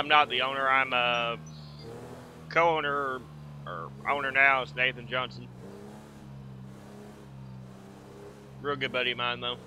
I'm not the owner. I'm a co-owner or owner now. It's Nathan Johnson. Real good buddy of mine though.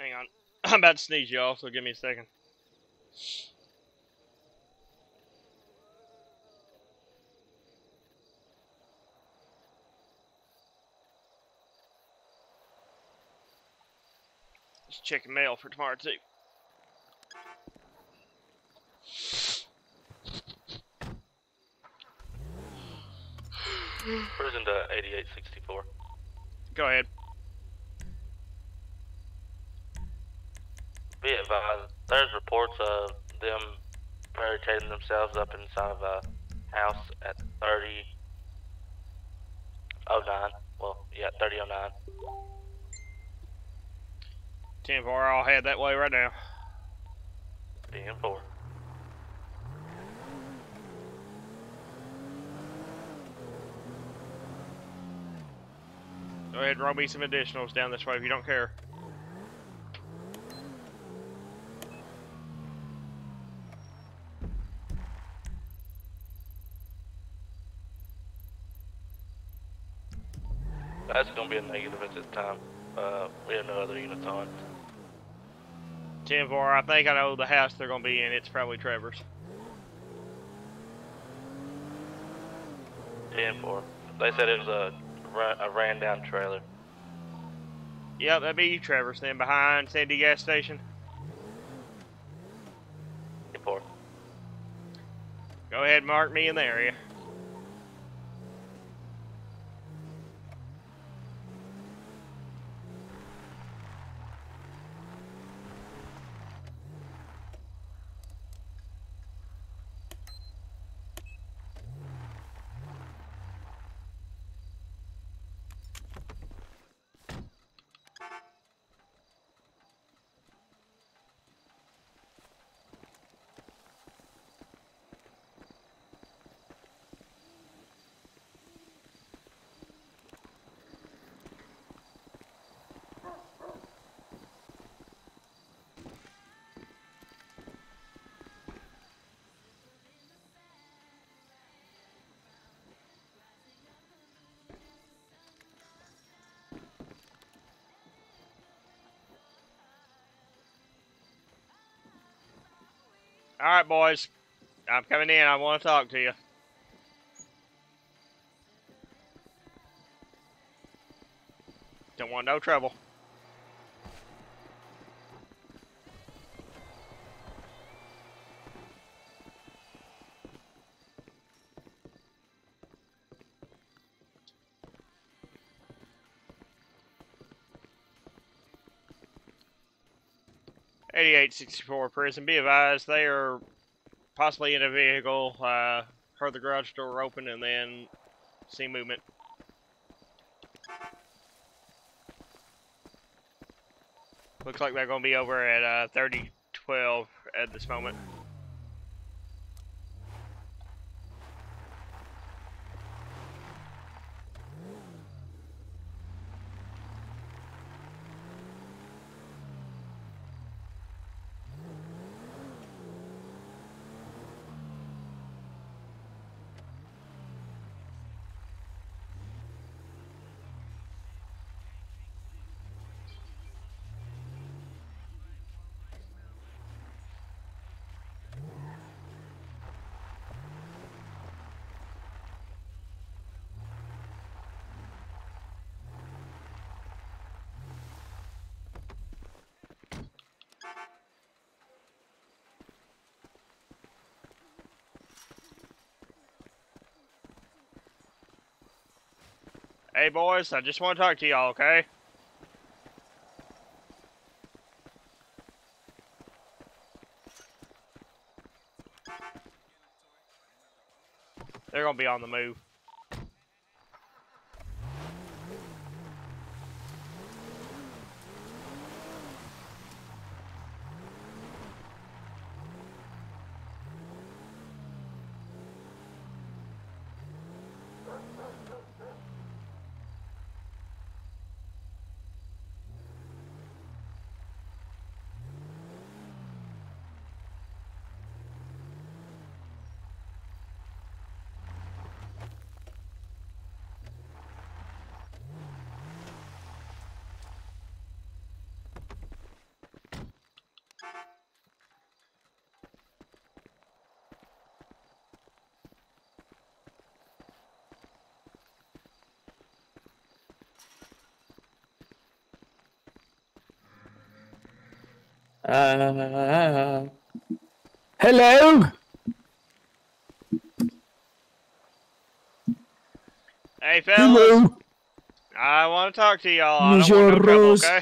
Hang on. I'm about to sneeze, y'all, so give me a second. Just checking mail for tomorrow, too. Cruising to 8864. Go ahead. Be advised, there's reports of them barricading themselves up inside of a house at 3009. Well, yeah, 3009. 10 4, I'll head that way right now. Being 4. Go ahead and roll me some additionals down this way if you don't care. That's gonna be a negative at this time. Uh, we have no other units on. 10 4, I think I know the house they're going to be in. It's probably Trevor's. 10 4. They said it was a, a ran down trailer. Yep, that'd be you, Trevor's then behind Sandy gas station. 10 4. Go ahead mark me in the area. All right, boys. I'm coming in. I want to talk to you. Don't want no trouble. Eighty-eight sixty-four prison. Be advised, they are possibly in a vehicle. Uh, heard the garage door open and then see movement. Looks like they're going to be over at uh, 3012 at this moment. Hey boys, I just want to talk to y'all, okay? They're gonna be on the move. Uh, hello. Hey, fellas. Hello. I want to talk to y'all. I don't want no trouble, okay?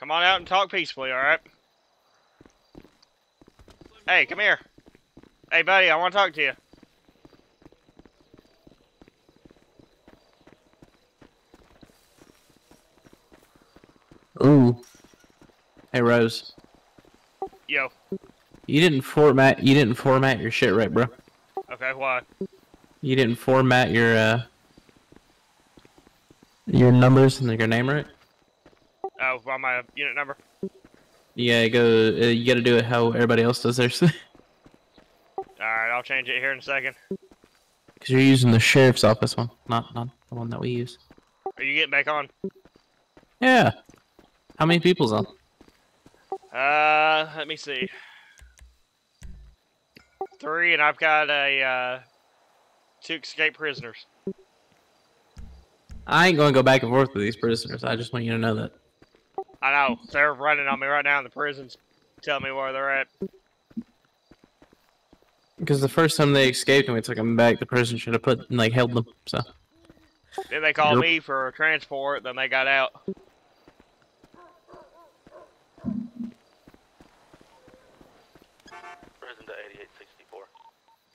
Come on out and talk peacefully, alright? Hey, come here. Hey, buddy, I want to talk to you. Ooh. Hey Rose, Yo. you didn't format you didn't format your shit right, bro. Okay, why? You didn't format your uh your numbers and your name right. Oh, by my unit number? Yeah, go. Uh, you got to do it how everybody else does theirs. Alright, I'll change it here in a second. Because you're using the sheriff's office one, not not the one that we use. Are you getting back on? Yeah. How many people's on? Uh, let me see. Three, and I've got a, uh, two escaped prisoners. I ain't gonna go back and forth with these prisoners. I just want you to know that. I know, they're running on me right now in the prisons. Tell me where they're at. Because the first time they escaped and we took them back, the prison should have put like held them. So Then they called Yep. me for a transport, then they got out.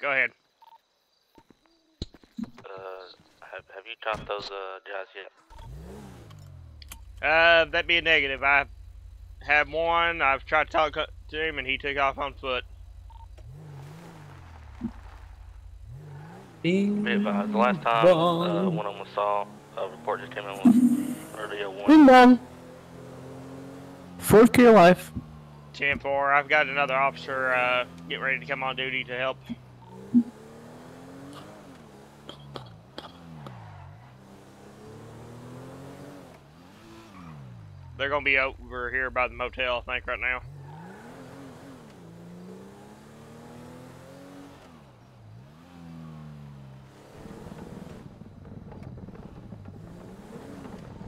Go ahead. Uh, have, have you chopped those uh, guys yet? Uh, that'd be a negative. I have one, I've tried to talk to him, and he took off on foot. Be advised, the last time uh, one of them saw, a report just came in was early 01. Bing bong. Fork your life. 10-4, I've got another officer, uh, getting ready to come on duty to help. They're gonna be over here by the motel, I think, right now.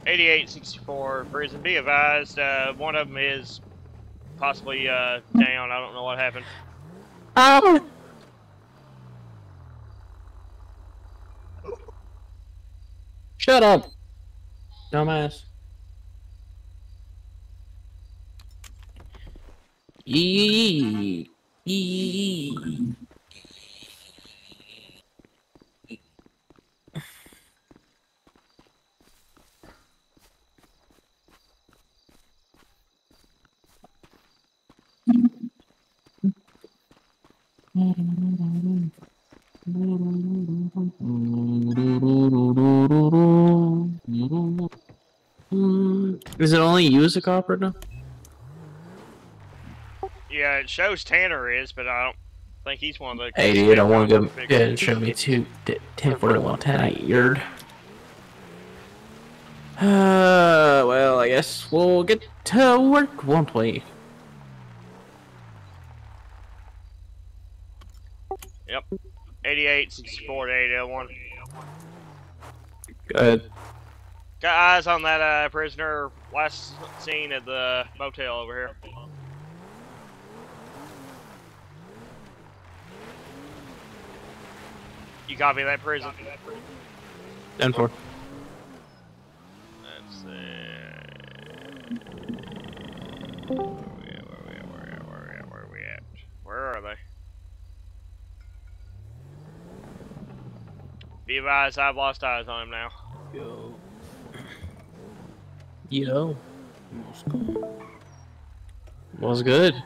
Eighty-eight sixty-four prison. Be advised, uh, one of them is possibly uh, down. I don't know what happened. Ow. shut up, dumbass. Is it only as a cop right now? Yeah, it shows Tanner is, but I don't think he's one of the. Hey, dude, I want to go go ahead and show me two t- 10 41 10 I eared. Uh, well, I guess we'll get to work, won't we? Yep. 88, 64 to 801. Go ahead. Got eyes on that uh, prisoner last seen at the motel over here. You copy that prison? Done for. Let's see. Where we at? Where we at? Where we at? Where we at? Where we at? Where are they? Be advised, I've lost eyes on him now. Yo. Yo. Was good.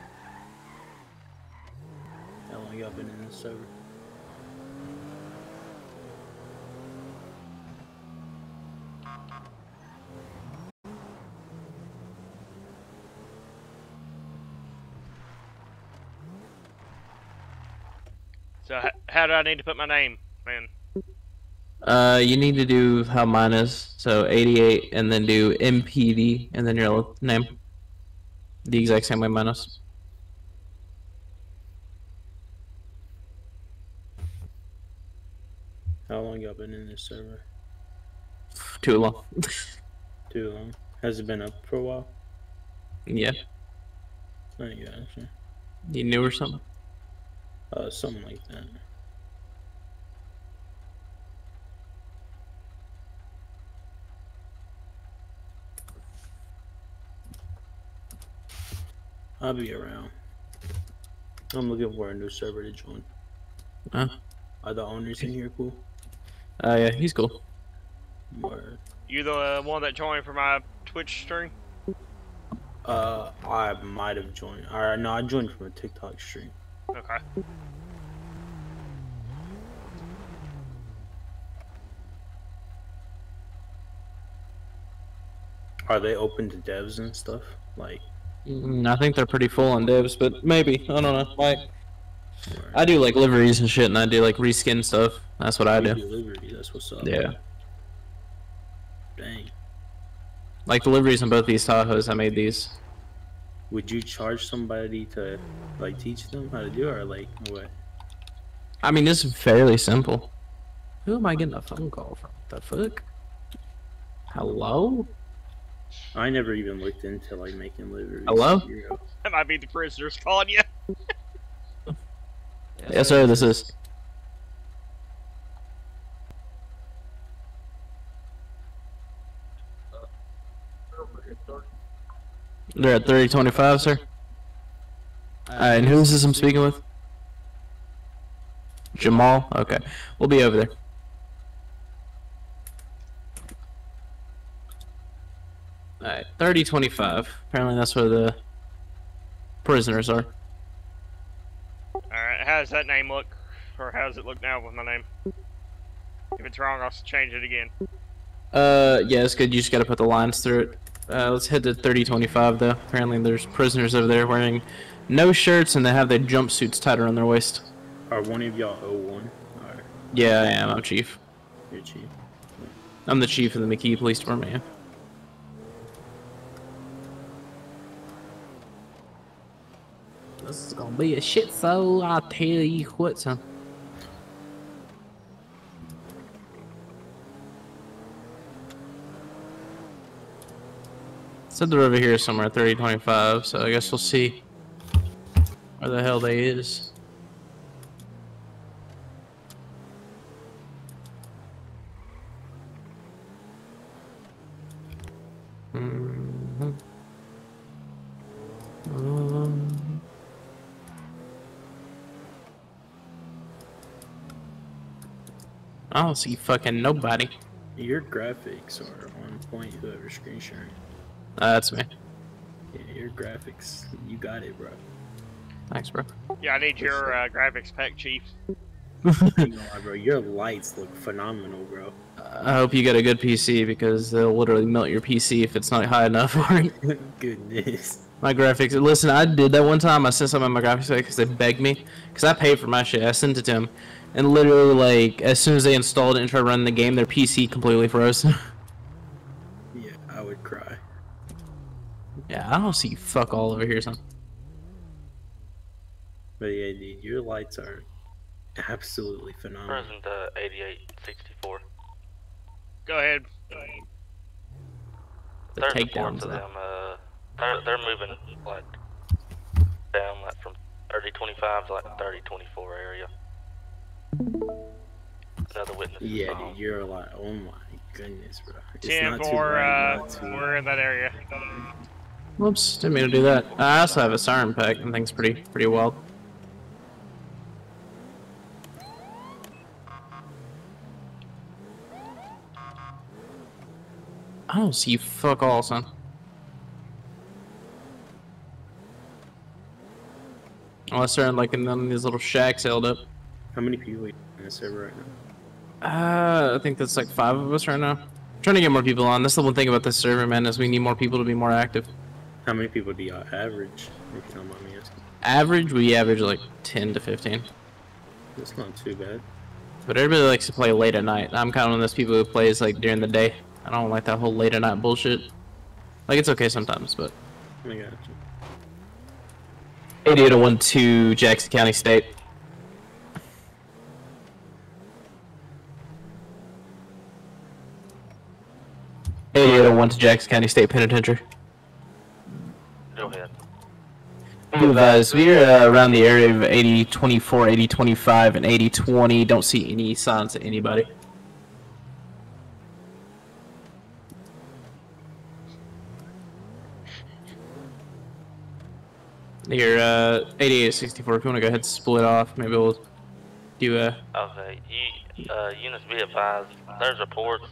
How long y'all been in this server? So, h- how do I need to put my name, man? Uh, you need to do how mine is. So 88 and then do MPD and then your name. The exact same way mine is. How long y'all been in this server? Too long. Too long. Has it been up for a while? yeah. Oh, yeah, actually. You knew or something? Uh, something like that. I'll be around. I'm looking for a new server to join. Huh? Are the owners in here cool? Uh, yeah, he's cool. Word. You the uh, one that joined for my Twitch stream? Uh, I might have joined. Or no, I joined from a TikTok stream. Okay. Are they open to devs and stuff? Like, Mm, I think they're pretty full on devs, but maybe. I don't know. Like, I do like liveries and shit, and I do like reskin stuff. That's what I do. Delivery, that's what's up. Yeah. Dang. Like the liveries on both these Tahoes, I made these. Would you charge somebody to like teach them how to do it, or like what? I mean, this is fairly simple. Who am I getting a phone call from? The fuck? Hello? I never even looked into like making liveries. Hello? Zero. That might be the prisoners calling you. Yes, sir. This is. They're at thirty twenty-five, sir. Uh, Alright, and who's this I'm speaking with? Jamal. Okay, we'll be over there. Alright, thirty twenty-five. Apparently, that's where the prisoners are. Alright, how does that name look? Or how does it look now with my name? If it's wrong, I'll change it again. Uh, yeah, it's good. You just gotta put the lines through it. Uh, let's head to 3025 though. Apparently, there's prisoners over there wearing no shirts and they have their jumpsuits tied around their waist. Are one of y'all 01? Or Yeah, I am. I'm chief. your chief? I'm the chief of the McKee Police Department. Yeah. This is gonna be a shit show. I tell you what, son. Said they're over here somewhere, 3025, so I guess we'll see where the hell they is. Mhm. Um, I don't see fucking nobody. Your graphics are on point. Whoever screen sharing. Uh, that's me. Yeah, your graphics. You got it, bro. Thanks, bro. Yeah, I need your uh, graphics pack, Chief. You know, bro. Your lights look phenomenal, bro. I hope you get a good PC because they'll literally melt your PC if it's not high enough for it. Goodness. My graphics. Listen, I did that one time. I sent some of my graphics because they begged me. Because I paid for my shit. I sent it to them. And literally, like, as soon as they installed it and tried running the game, their PC completely froze. Yeah, I would cry. yeah, I don't see fuck all over here, son. But yeah, dude, your lights are absolutely phenomenal. Present uh, 8864. Go ahead. The There's takedowns. of them. Uh, they're they're moving like down like from 3025 to like 3024 area. Another witness. Yeah, dude, you're like, oh my goodness, bro. It's 10 not too for, bad, uh, not too- we're in that area. Whoops, didn't mean to do that. I also have a siren pack. and things pretty, pretty wild. I don't see fuck all, son. Unless they're in like in one of these little shacks held up. How many people are in the server right now? Uh, I think that's like five of us right now. trying to get more people on. That's the one thing about this server, man, is we need more people to be more active. How many people do y'all average? If you don't mind me asking. Average, we average like 10 to 15. That's not too bad. But everybody likes to play late at night. I'm kind of one of those people who plays like during the day. I don't like that whole late at night bullshit. Like it's okay sometimes, but I got you. 8801 Jackson County State. 8801 to Jackson County State Penitentiary. Go ahead. Advised, we're uh, around the area of 8024, 8025, and 8020. Don't see any signs of anybody. Here, uh, 8864, if you want to go ahead and split off, maybe we'll do a. Okay, you, uh, units be advised, there's reports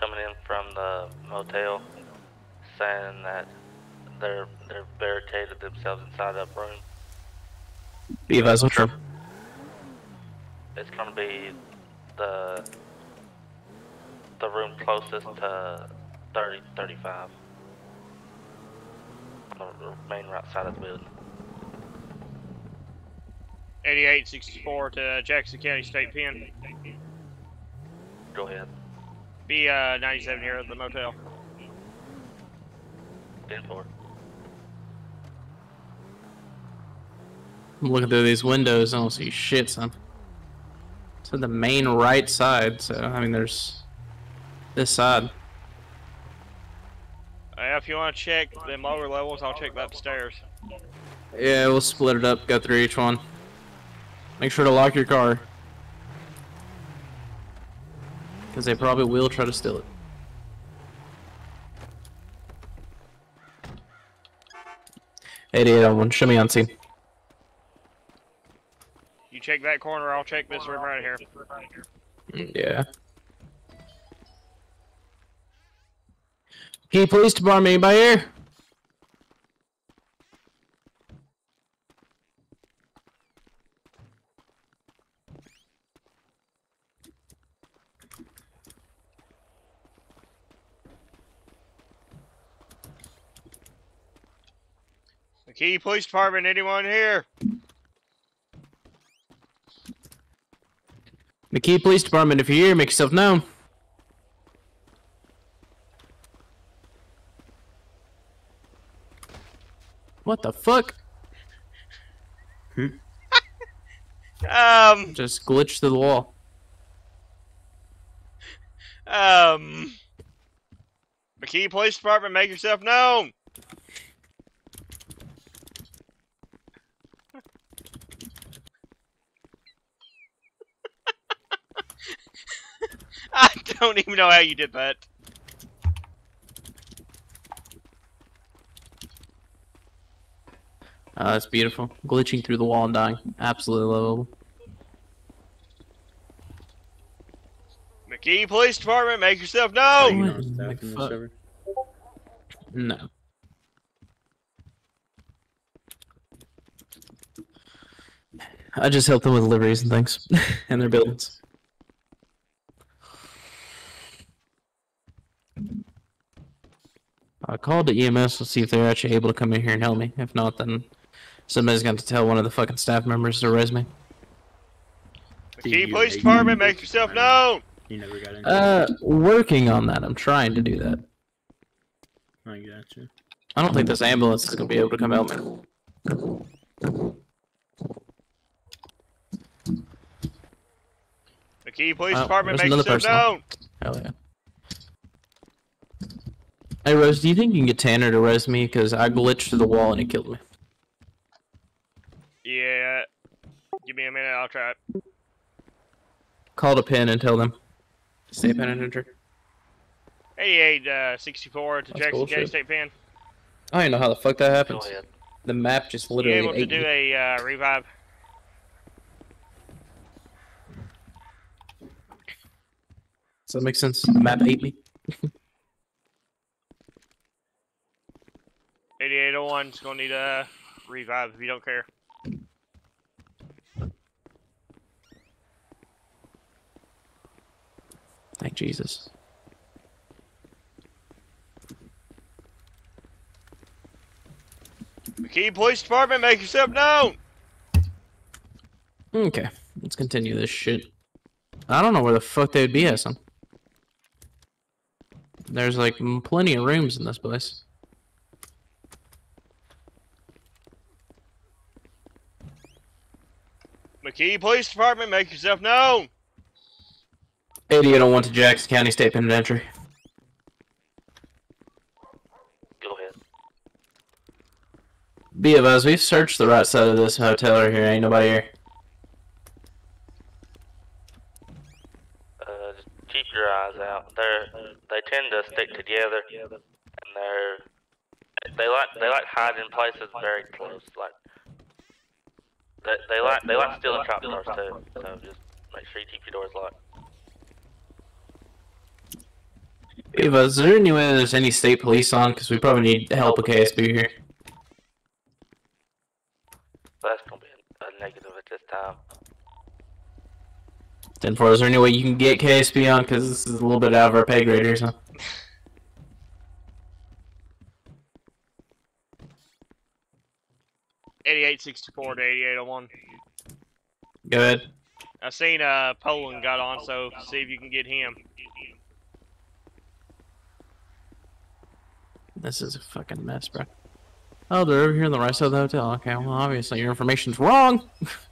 coming in from the motel saying that they're, they're barricaded themselves inside that room. Be advised, which room? It's gonna be the, the room closest to 30, 35. The main right side of the building. 8864 to Jackson County State Pen. Go ahead. Be uh, 97 here at the motel. Ten four. I'm looking through these windows, I don't see shit, son. It's on the main right side, so, I mean, there's this side. Uh, if you want to check them lower levels, I'll check the upstairs. Yeah, we'll split it up, go through each one. Make sure to lock your car. Because they probably will try to steal it. Eighty-eight on one. Show me on scene. You check that corner, I'll check this room right here. Mm, Yeah. Key police department, by here? McKee Police Department, anyone here? McKee Police Department, if you're here, make yourself known. What the fuck? Um, Just glitched through the wall. um. McKee Police Department, make yourself known. I don't even know how you did that. Oh, that's beautiful. Glitching through the wall and dying. Absolutely lovable. McKee Police Department, make yourself Are you known. not What staff the in the fuck? server? No. I just help them with liveries and things, and their buildings. I called the EMS to see if they're actually able to come in here and help me. If not, then somebody's going to tell one of the fucking staff members to arrest me. McKee you Police Department, make yourself known. You never got into Uh, working on that. I'm trying to do that. I gotcha. I don't think this ambulance is going to be able to come help me. McKee Police Oh, Department, there's make another yourself known. Hell yeah. Hey Rose, do you think you can get Tanner to res me? Because I glitched through the wall and it killed me. Yeah. Give me a minute, I'll try it. Call the pin and tell them. Stay penitentiary. 88, uh, 64 to That's Jackson County bullshit. State Pen. I don't even know how the fuck that Go happens. ahead. The map just You literally able to do me. a uh, revive? Does that make sense? The map ate me. 8801 is gonna need a revive if you don't care. Thank Jesus. McKee Police Department, make yourself known. Okay, let's continue this shit. I don't know where the fuck they'd be at, son. There's like plenty of rooms in this place. McKee Police Department, make yourself known. 8001 to Jackson County State Penitentiary. Go ahead. Be advised, we've searched the right side of this hotel right here. Ain't nobody here. Uh, keep your eyes out. They're they tend to stick together, and they're they like they like hiding places very close, like they, they like they like stealing trap doors too, so just make sure you keep your doors locked. Ava, is there any way there's any state police on? Because we probably need help with KSP here. That's gonna be a negative at this time. Ten four, is there any way you can get KSP on? Because this is a little bit out of our pay grade or something. 8864 to 8801. Good. I seen uh, Poland got on, so see if you can get him. This is a fucking mess, bro. Oh, they're over here on the right side of the hotel. Okay, well, obviously your information's wrong.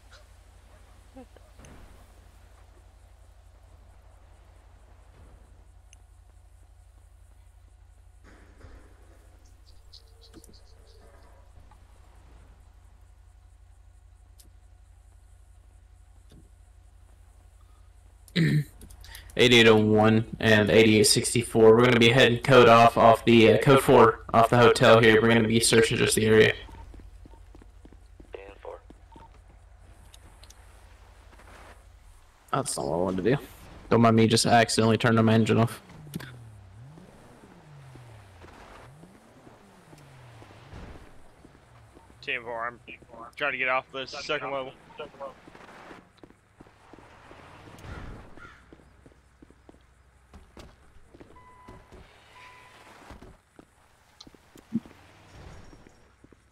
Eighty-eight oh one and eighty-eight sixty-four. We're gonna be heading code off off the uh, code four off the hotel here. We're gonna be searching just the area. That's not what I wanted to do. Don't mind me just accidentally turning my engine off. Team 4, I'm trying to get off the second level. Uh,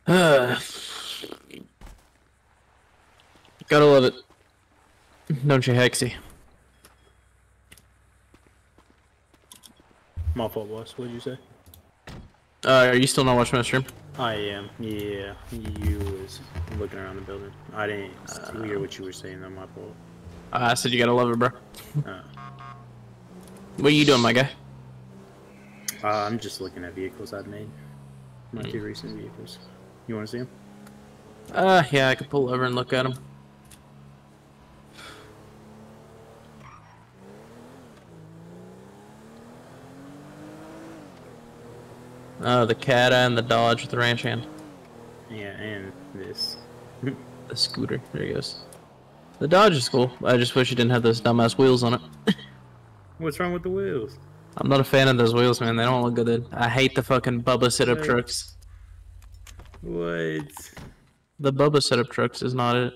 gotta love it. Don't you, Hexy? My fault, boss. What did you say? Uh, are you still not watching my stream? I am. Yeah, you was looking around the building. I didn't uh, hear what you were saying. That's my fault. Uh, I said you gotta love it, bro. Uh, What are you doing, my guy? uh, I'm just looking at vehicles I've made. My two recent vehicles. You want to see him? Uh, yeah, I could pull over and look at him. Oh, the Cata and the Dodge with the ranch hand. Yeah, and this. The scooter. There he goes. The Dodge is cool. I just wish it didn't have those dumbass wheels on it. What's wrong with the wheels? I'm not a fan of those wheels, man. They don't look good. I hate the fucking Bubba setup Yeah. trucks. What? The Bubba setup trucks is not it.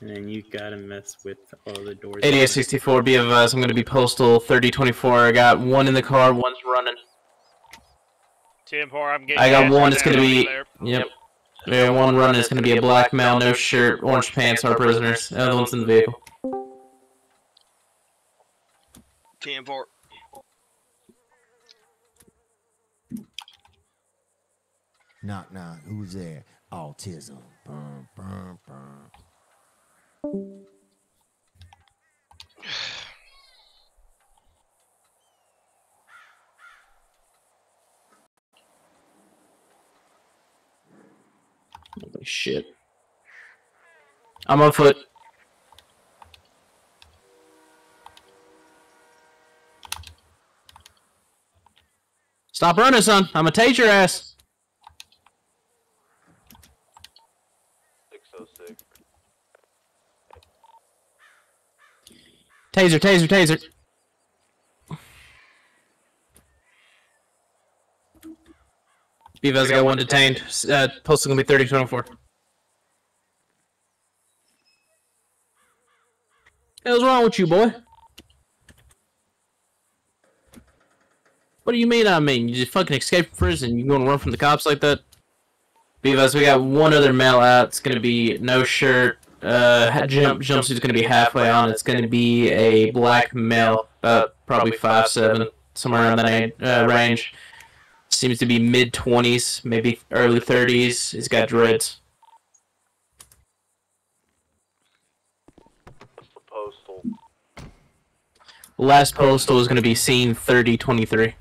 And then you gotta mess with all the doors. 8864, be us. I'm gonna be postal 3024. I got one in the car, one's running. Ten four. I'm getting. I got one, it's gonna be. over Yep. Yeah, one running is gonna be a black male, no shirt, orange pants, our prisoners. The other one's in the vehicle. Ten four. Knock knock, who's there? Autism. Holy shit. I'm on foot. Stop running, son. I'm gonna tase your ass. Taser, taser, taser. Beavers got one detained. Uh, postal gonna be 3024. Hell's wrong with you, boy? What do you mean I mean? You just fucking escaped from prison. You gonna run from the cops like that? Beavers, we got one other male out. It's gonna be no shirt. Uh, ha- jump jumpsuit's gonna be halfway on. It's gonna be a black male, about probably five seven, somewhere around that uh, range. Seems to be mid twenties, maybe early thirties. He's got dreads. Postal? Last postal is gonna be scene thirty twenty three.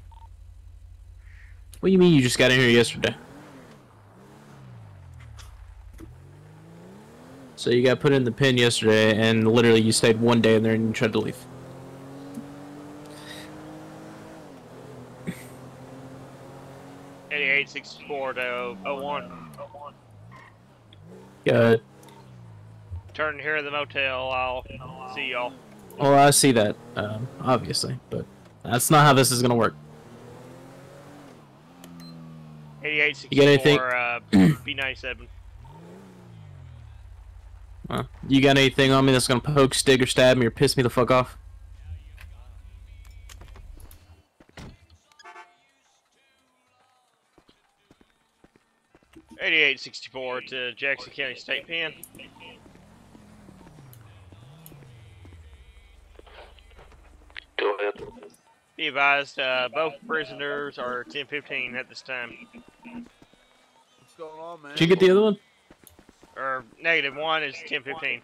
What do you mean you just got in here yesterday? So you got put in the pin yesterday, and literally you stayed one day in there and you tried to leave. Eighty-eight sixty-four to oh one. Good. Turn here at the motel. I'll see y'all. Well, I see that, um, obviously, but that's not how this is gonna work. Eighty-eight sixty-four. You got anything? Uh, B ninety-seven. Uh, you got anything on me that's gonna poke, stick, or stab me, or piss me the fuck off? Eighty-eight sixty-four to Jackson County State Pen. Go ahead. Be advised, uh, both prisoners are ten fifteen at this time. What's going on, man? Did you get the other one? Or negative one is ten fifteen.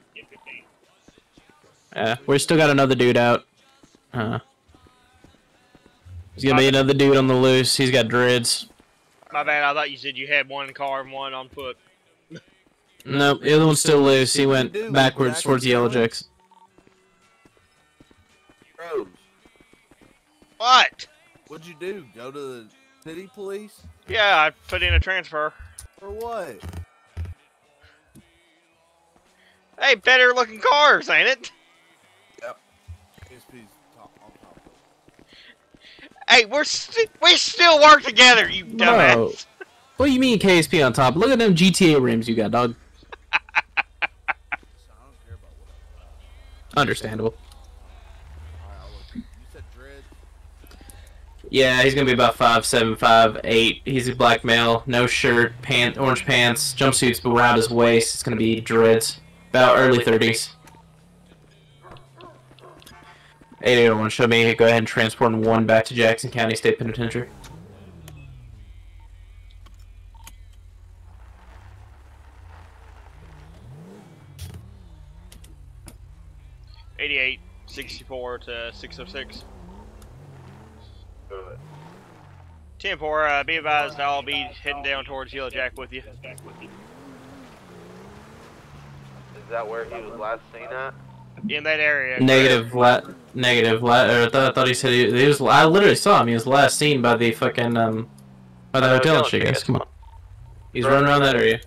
Yeah, we still got another dude out. Uh, there's gonna be another dude on the loose. He's got dreads. My bad. I thought you said you had one car and one on foot. Nope, the other one's still loose. He went backwards towards the Yellow Jacks. Rose, What? what'd you do? Go to the city police? Yeah, I put in a transfer. For what? Hey, better looking cars, ain't it? KSP's top, on top. Hey, we're st- we still work together, you No. dumbass. What do you mean KSP on top? Look at them GTA rims you got, dog. So I don't care about what Understandable. Alright, I'll look. You said dread. Yeah, he's gonna be about five seven, five eight. He's a black male, no shirt, pant, orange pants, jumpsuits but around his waist. It's gonna be dreads, about early thirties. Eight eight one. Show me. Go ahead and transport one back to Jackson County State Penitentiary. Eighty-eight sixty-four to six oh six. Ten four. Uh, be advised, I'll be heading down towards Yellow Jack with you. Is that where he was last seen at? In that area. Negative, la- negative. La- or I thought, I thought he said he, he was. I literally saw him. He was last seen by the fucking um, by the hotel and shit. Guys, come on. He's running around that area.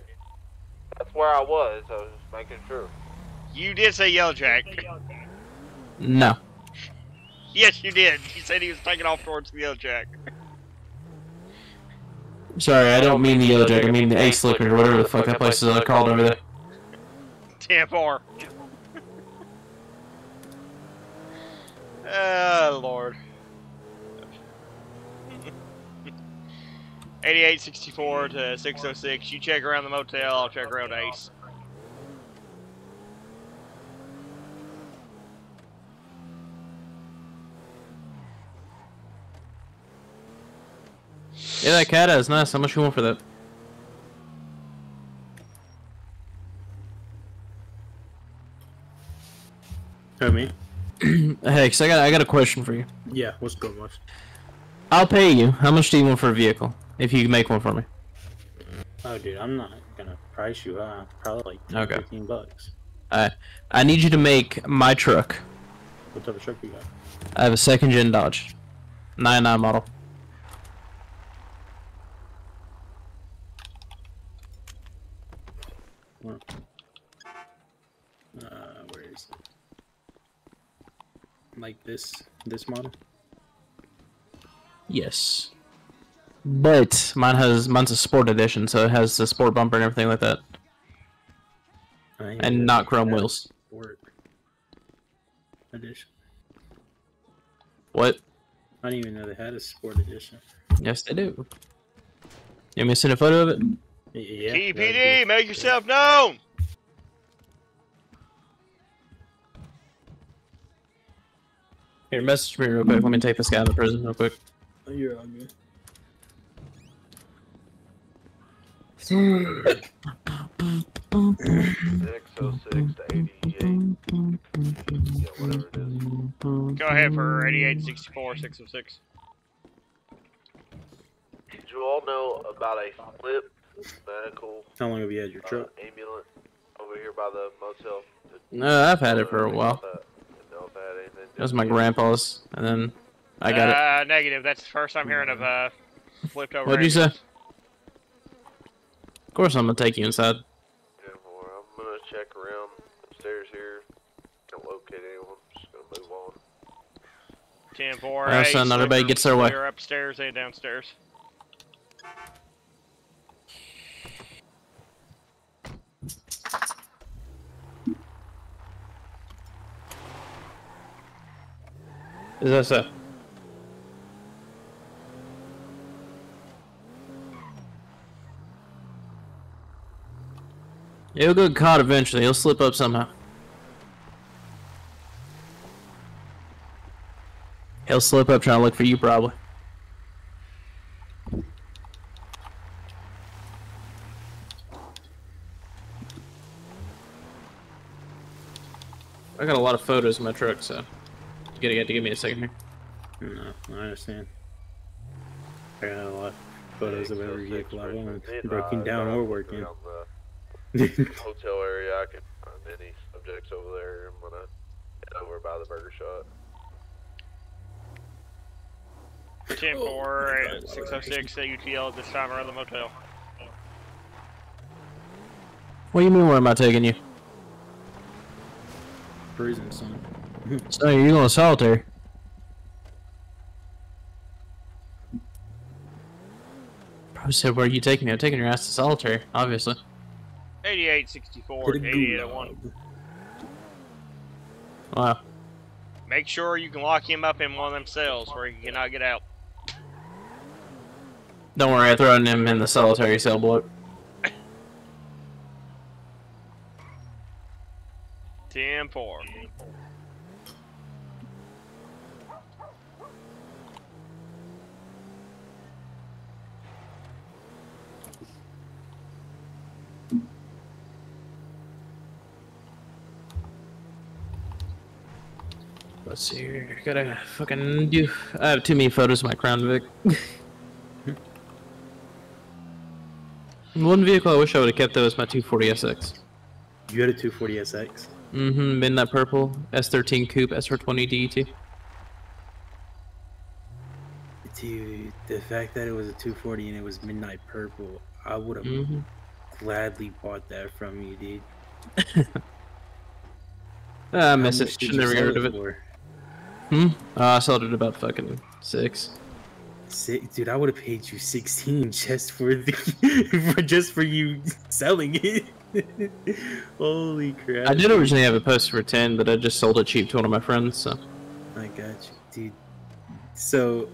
That's where I was. I was just making sure. You did say Yellow Jack. No. yes, you did. You said he was taking off towards the Yellow Jack. Sorry, I don't mean the Yellow Jack. I mean the Ace Liquor or whatever the fuck that place is called over there. Ten four. Oh ah, Lord. Eighty-eight sixty-four to six oh six. You check around the motel. I'll check around Ace. Yeah, that cat is nice. How much you want for that? Me? hey, cause I got I got a question for you. Yeah, what's good, boss? I'll pay you. How much do you want for a vehicle? If you can make one for me. Oh, dude, I'm not gonna price you out. Probably like 10, Okay. 15 bucks. I I need you to make my truck. What type of truck you got? I have a second gen Dodge, 99 model. Well, Like this, this model? Yes. But mine has mine's a sport edition, so it has the sport bumper and everything like that, I and not chrome wheels. Sport edition. What? I didn't even know they had a sport edition. Yes, they do. You want me to send a photo of it? Y- Yeah. TPD, make yourself known. Here, message me real quick. Let me take this guy out of prison real quick. Oh, you're all good. Six oh six to eighty-eight. Yeah, whatever. Go ahead for eighty-eight sixty-four six oh six. Did you all know about a flip medical How long have you had your uh, truck? ambulance? Oh, over here by the motel? No, I've had it for a while. Didn't know if I had anything. That was my grandpa's, and then I got it. uh, negative. That's the first I'm hearing of uh flipped over. What'd you say? Of course, I'm gonna take you inside. Ten four. I'm gonna check around upstairs here. Can't locate anyone. Just gonna move on. Ten four. Well, hey, son, not everybody gets their way. clear upstairs and downstairs. Is that so? He'll get caught eventually. He'll slip up somehow. He'll slip up trying to look for you, probably. I got a lot of photos in my truck, so you gotta get to give me a second here. No, I understand. I got a lot of photos of every vehicle I own, and broken down or working. hotel area. I can find any subjects over there. I'm gonna head over by the burger shop. Ten oh. four. Six oh six. UTL at this time around the motel. What do you mean, where am I taking you? Prison, son. So you're gonna assault her? Said, where are you taking me? I'm taking your ass to solitaire, obviously. 8864, 1. Wow. Make sure you can lock him up in one of them cells where he cannot get out. Don't worry, I'm throwing him in the solitary cell block. 10-4. Let's see here. Gotta fucking do. I have too many photos of my Crown Vic. One vehicle I wish I would have kept though is my 240SX. You had a 240SX. Mm-hmm. Midnight purple, S13 coupe, SR20 DET. Dude, the fact that it was a 240 and it was midnight purple, I would have Mm-hmm. gladly bought that from you, dude. Ah, I miss it. Should never get rid of it. for? Hmm. Uh, I sold it about fucking six. Si dude, I would have paid you 16 just for the for just for you selling it. Holy crap! I did originally have it posted for ten, but I just sold it cheap to one of my friends. So I got you, dude. So,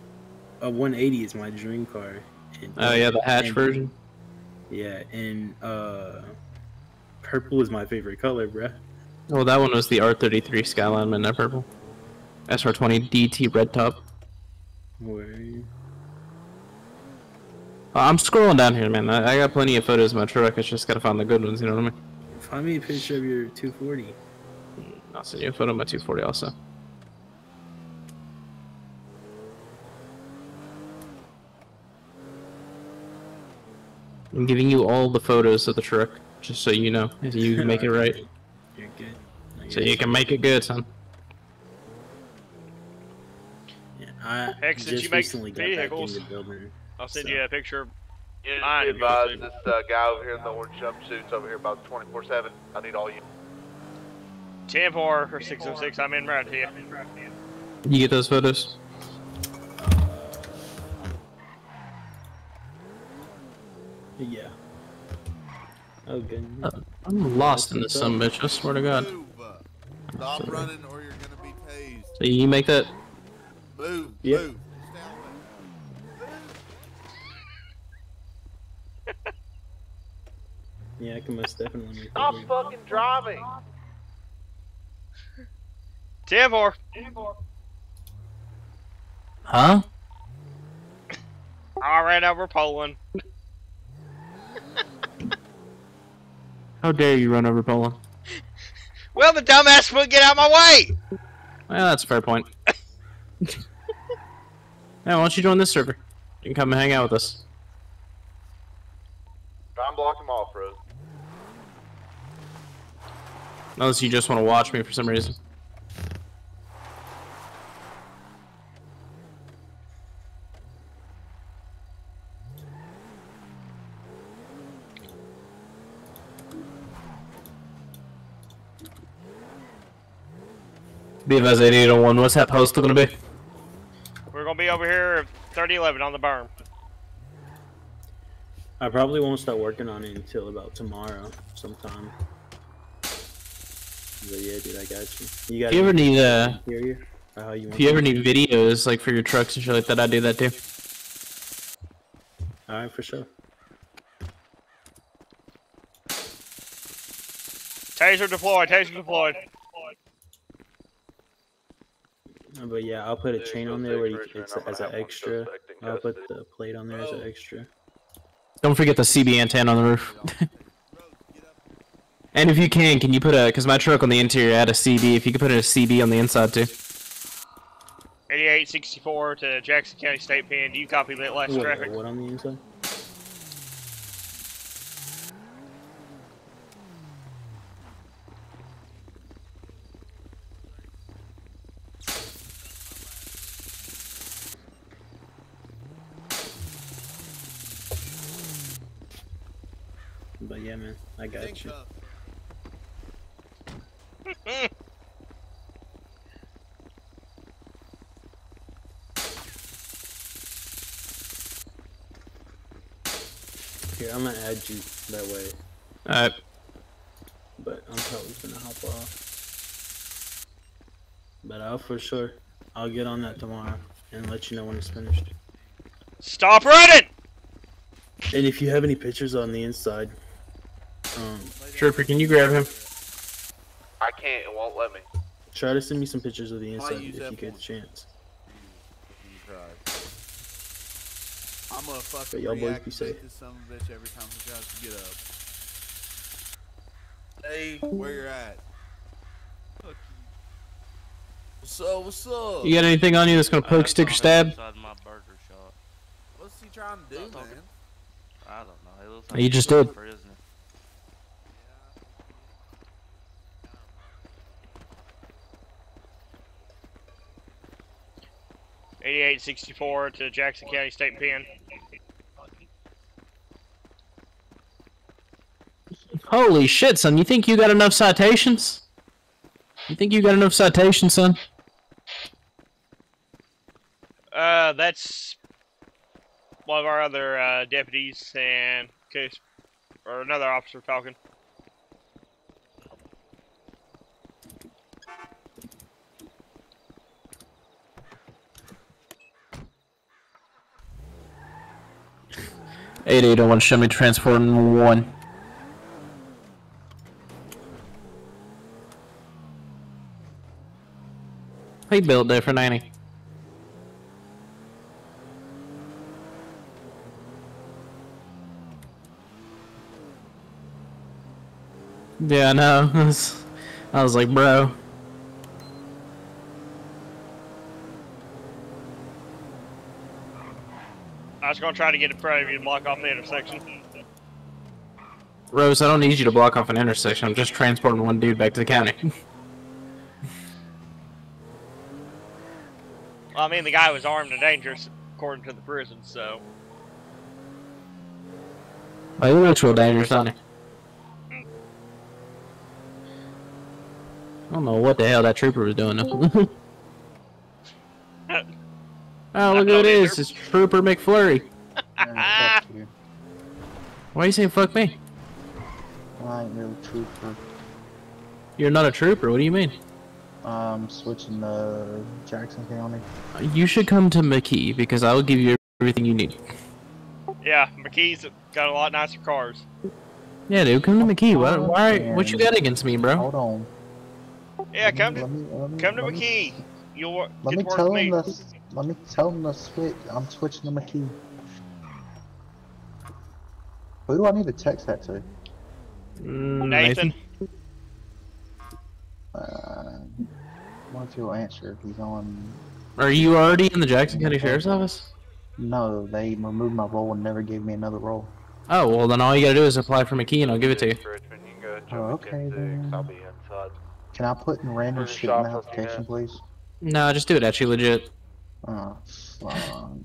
a 180 is my dream car. And- Oh yeah, the hatch and- version. Yeah, and uh, purple is my favorite color, bruh. Well, that one was the R33 Skyline Midnight Purple. SR20 DT red top. Uh, I'm scrolling down here, man. I, I got plenty of photos of my truck. I just gotta find the good ones. You know what I mean? Find me a picture of your 240. I'll send you a photo of my 240 also. I'm giving you all the photos of the truck, just so you know, if you can make it right. You're good. So you can make it good, son. Yeah, I Heck, since just you make recently got vehicles, back into building. I'll send So- you a picture. Yeah, Fine, just if be you want advised, to. this uh, guy over here in the orange jumpsuit's over here about 24/7. I need all you. Ten four or six oh six. I'm in right here. You get those photos? Yeah. Oh, good. Uh, I'm lost in this some bitch. I swear to God. Stop running or you're gonna be tased. So you make that? Move. Yep. Move. Yeah, I can most definitely make Stop that work. fucking driving. Ten four. Huh? I ran over Poland. How dare you run over Poland? Well, the dumbass wouldn't get out of my way. Well, that's a fair point. yeah, why don't you join this server? You can come and hang out with us. Try and block him off, bro. Unless you just want to watch me for some reason. BFS 8801, what's that post gonna be? We're gonna be over here at 3011 on the berm. I probably won't start working on it until about tomorrow, sometime. But yeah, dude, I got you. You got If you ever need uh, hear you? Or you want if you ever need videos like for your trucks and shit like that, I do that too. All right, for sure. Taser deployed. Taser deployed. But yeah, I'll put a chain on there where you, it's Richmond, as an extra. I'll put the plate on there as an extra. Don't forget the CB antenna on the roof. and if you can, can you put a? Cause my truck on the interior had a CB. If you could put a CB on the inside too. 8864 to Jackson County State Pen. Do you copy that last What, traffic? what on the inside? But yeah, man, I got you. Here, I'm gonna add you that way, Alright. but I'm probably gonna hop off. But I'll for sure, I'll get on that tomorrow and let you know when it's finished. Stop running! And if you have any pictures on the inside, Trooper, can you grab him? I can't. It won't let me. Try to send me some pictures of the inside if you get the chance. I'm gonna fucking y'all boys be safe. this son of a bitch every time he tries to get up. Hey, where you're at? You. What's up? What's up? You got anything on you that's gonna poke, stick, or stab? My burger shop. What's he trying to do, man? I don't know. He looks like you just did. 8864 to Jackson County State Pen. Holy shit, son. You think you got enough citations? You think you got enough citations, son? Uh, that's one of our other uh, deputies and case, or another officer talking. Eight eight oh one. Show me transport in one. He built different, ain't he? Yeah, I know. I was like, bro. Was gonna try to get in front of you and block off the intersection. Rose, I don't need you to block off an intersection. I'm just transporting one dude back to the county. Well, I mean, the guy was armed and dangerous, according to the prison. So Well, he looks real dangerous, doesn't he? I don't know what the hell that trooper was doing. though. oh, look who it is! It's Trooper McFlurry. Why are you saying fuck me? I ain't no trooper. You're not a trooper. What do you mean? I'm switching to Jackson County. You should come to McKee because I will give you everything you need. yeah, McKee's got a lot nicer cars. Yeah, dude, come to McKee. Why? why what you got against me, bro? Hold on. Yeah, come to Let me, let me, come to me- McKee. You'll wor- Let get me to work tell with him me. this. Let me tell him to switch. I'm switching to McKee. Who do I need to text that to? Mm, Nathan. Uh, what if he'll answer? He's on. Are you already in the Jackson County Sheriff's Office? No, they removed my role and never gave me another role. Oh, well, then all you gotta do is apply for McKee and I'll give it to you. Richmond, you can go Joe Oh, okay, McKenzie, 'cause I'll then. Can I put in random shit in the shot for a few application, please? No, just do it actually legit. Oh, fuck. Um,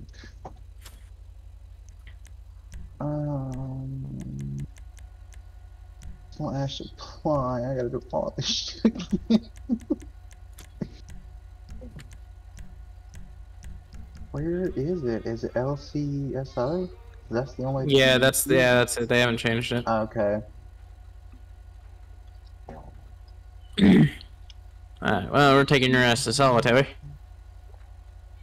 um don't ask. I gotta do all this shit. Where is it? Is it LCSO? That's the only. Yeah, thing? that's yeah, that's it. They haven't changed it. Ah, okay. Alright, well, we're taking your ass to solitary.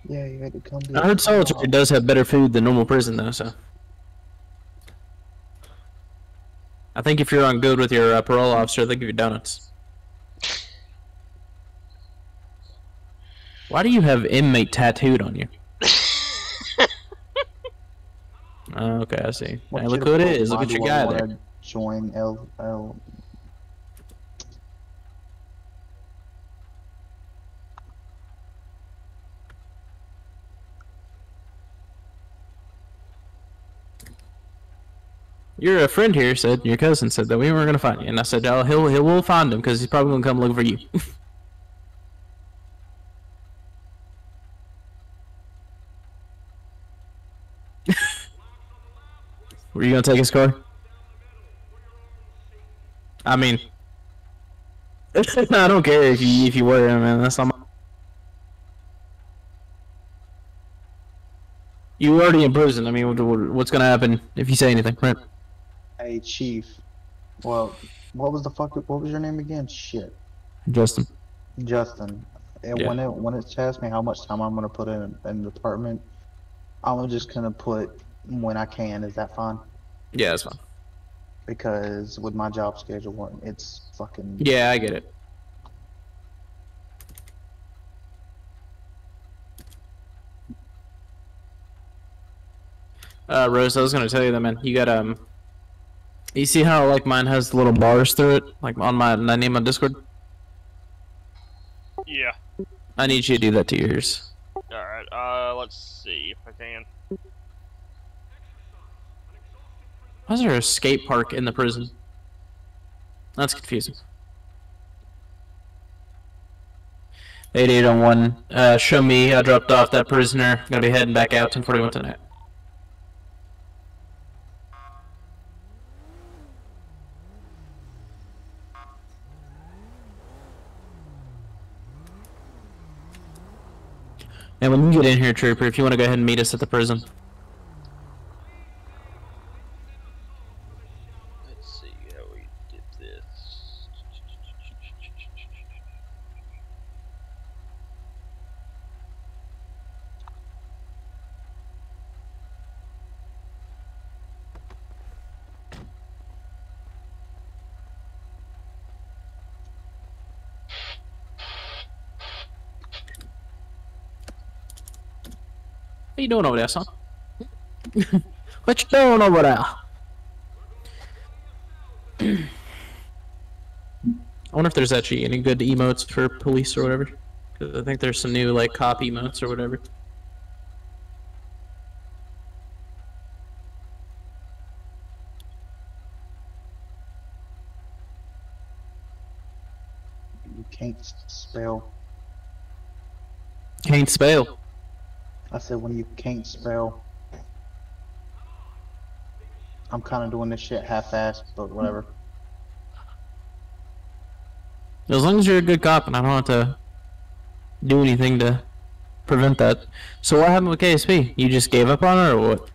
Yeah, you had to come. I heard solitary does have better food than normal prison, though, so. I think if you're on good with your uh, parole officer, they give you donuts. Why do you have inmate tattooed on you? Oh, okay, I see. Hey, look who it is. Look at your guy there. Join L L. Your friend here said, your cousin said that we weren't gonna find you, and I said, oh, he'll he'll we'll find him because he's probably gonna come looking for you. Were you gonna take his car? I mean, I don't care if you if you were, man. That's not. My... You already in prison. I mean, what, what- what's gonna happen if you say anything, right? Hey, Chief. Well, what was the fuck? What was your name again? Shit, Justin. Justin. And Yeah. when it when it asks me how much time I'm gonna put in in the department, I'm just gonna put when I can. Is that fine? Yeah, that's fine. Because with my job schedule, it's fucking. Yeah, I get it. Uh, Rose, I was gonna tell you that, man. You got um, you see how like mine has little bars through it, like on my my name on Discord. Yeah. I need you to do that to yours. Alright, uh, let's see if I can. Why is there a skate park in the prison? That's confusing. 8801, uh, show me, I dropped off that prisoner. Gonna be heading back out 1041 tonight. And when you get in here, Trooper, if you want to go ahead and meet us at the prison. Let's see how we did this. What you doing over there, son? what you doing over there? I wonder if there's actually any good emotes for police or whatever. 'Cause I think there's some new like cop emotes or whatever. You can't s- spell. Can't spell. I said when you can't spell. I'm kind of doing this shit half-assed, but whatever. As long as you're a good cop and I don't have to do anything to prevent that. So what happened with KSP? You just gave up on her or what?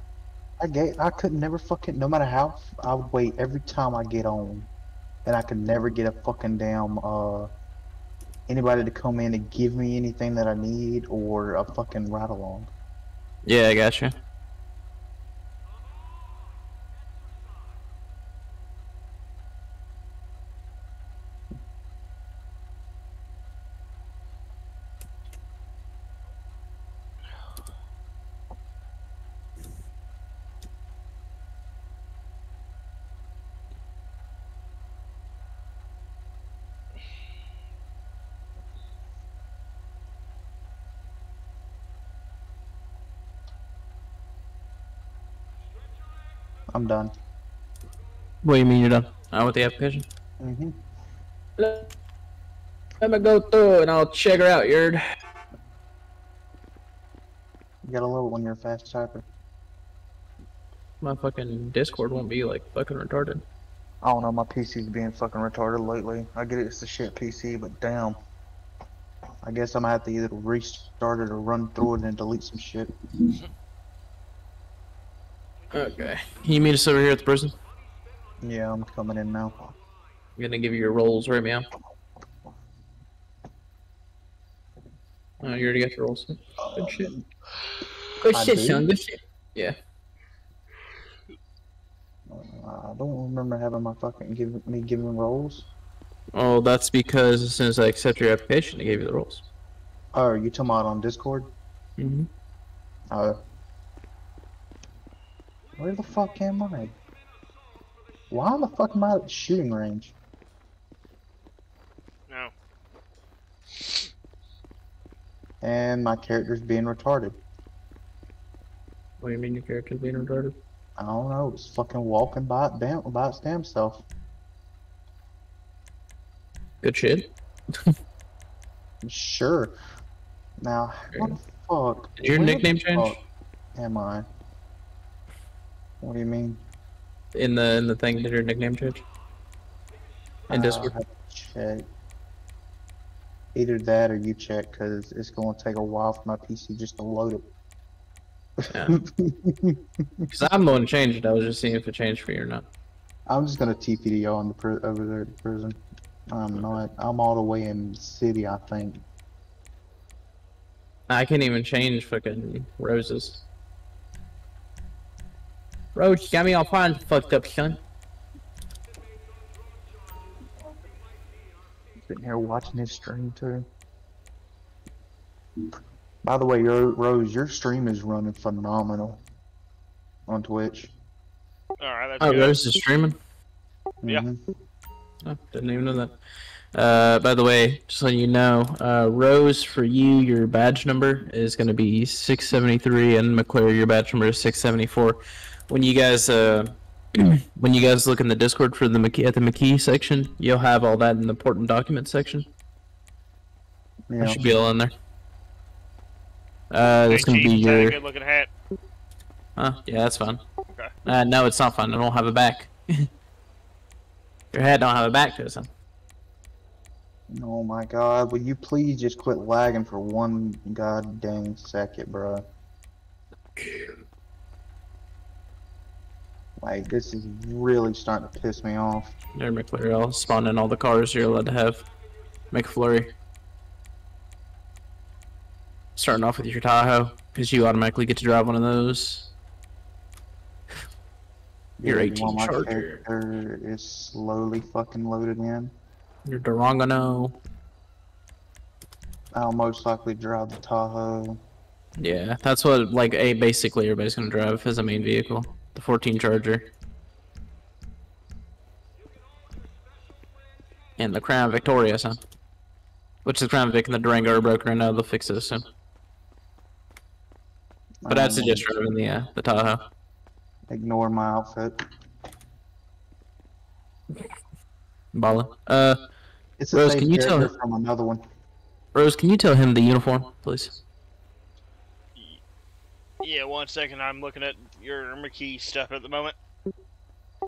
I get. I could never fucking. No matter how, I would wait every time I get on, and I could never get a fucking damn uh anybody to come in and give me anything that I need or a fucking ride along. Yeah, I gotcha. I'm done. What do you mean you're done? Uh, with the application? Mm-hmm. Let, let me go through and I'll check her out, Yerd. You gotta love it when you're a fast typer. My fucking Discord won't be like fucking retarded. I don't know, my PC's being fucking retarded lately. I get it, it's a shit PC, but damn. I guess I'm gonna have to either restart it or run through it and delete some shit. Okay. You meet us over here at the prison? Yeah, I'm coming in now. I'm gonna give you your roles right now. Oh, you already got your roles. Good shit. Good I shit, do? son. Good shit. Yeah. I don't remember having my fucking give me giving roles. Oh, that's because as soon as I accept your application, I gave you the roles. Oh, are you talking about on Discord? Mm-hmm. Uh, where the fuck am I? Why the fuck am I at the shooting range? No. And my character's being retarded. What do you mean your character's being retarded? I don't know. It's fucking walking by it damn by its damn self. Good shit. Sure. Now, what the fuck? Did your Where nickname change? Am I? What do you mean? In the in the thing, did your nickname change? In Uh, Discord. To check. Either that or you check, cause it's gonna take a while for my PC just to load it. Yeah. Because I'm the one changed it. I was just seeing if it changed for you or not. I'm just gonna TPD on the pri- over there at the prison. I'm not. I'm all the way in city, I think. I can't even change fucking roses. Rose, you got me all fine fucked up, son. Sitting here watching his stream too. By the way, your Rose, your stream is running phenomenal on Twitch. Alright, that's Oh, good. Rose is streaming. Yeah. Mhm. Oh, didn't even know that. Uh, by the way, just letting you know, uh, Rose, for you, your badge number is going to be 673, and McClure, your badge number is 674. When you guys, uh, when you guys look in the Discord for the McKee, at the McKee section, you'll have all that in the important documents section. Yeah. That should be all in there. Uh, Hey, that's going to be Chief, is that a your. good looking hat. Huh? Yeah, that's fine. Okay. Uh, no, it's not fine. I don't have a back. your head don't have a back to it, son. Oh my god, will you please just quit lagging for one god dang second, bro? Like, this is really starting to piss me off. There, McClure. I'll spawn in all the cars you're allowed to have. McFlurry. Starting off with your Tahoe, because you automatically get to drive one of those. Your Yeah, 18 while my Charger. character is slowly fucking loaded in. Your Durangano. I'll most likely drive the Tahoe. Yeah, that's what, like, a basically everybody's gonna drive as a main vehicle. The 14 Charger. And the Crown Victoria, son. Which the Crown Vic and the Durango are broken right now, they'll fix it soon. But I'd Um, suggest driving the, uh, the Tahoe. Ignore my outfit. Bala. Uh, It's Rose, can you tell character from another one. Rose, can you tell him the uniform, please? Yeah, one second. I'm looking at your McKee stuff at the moment.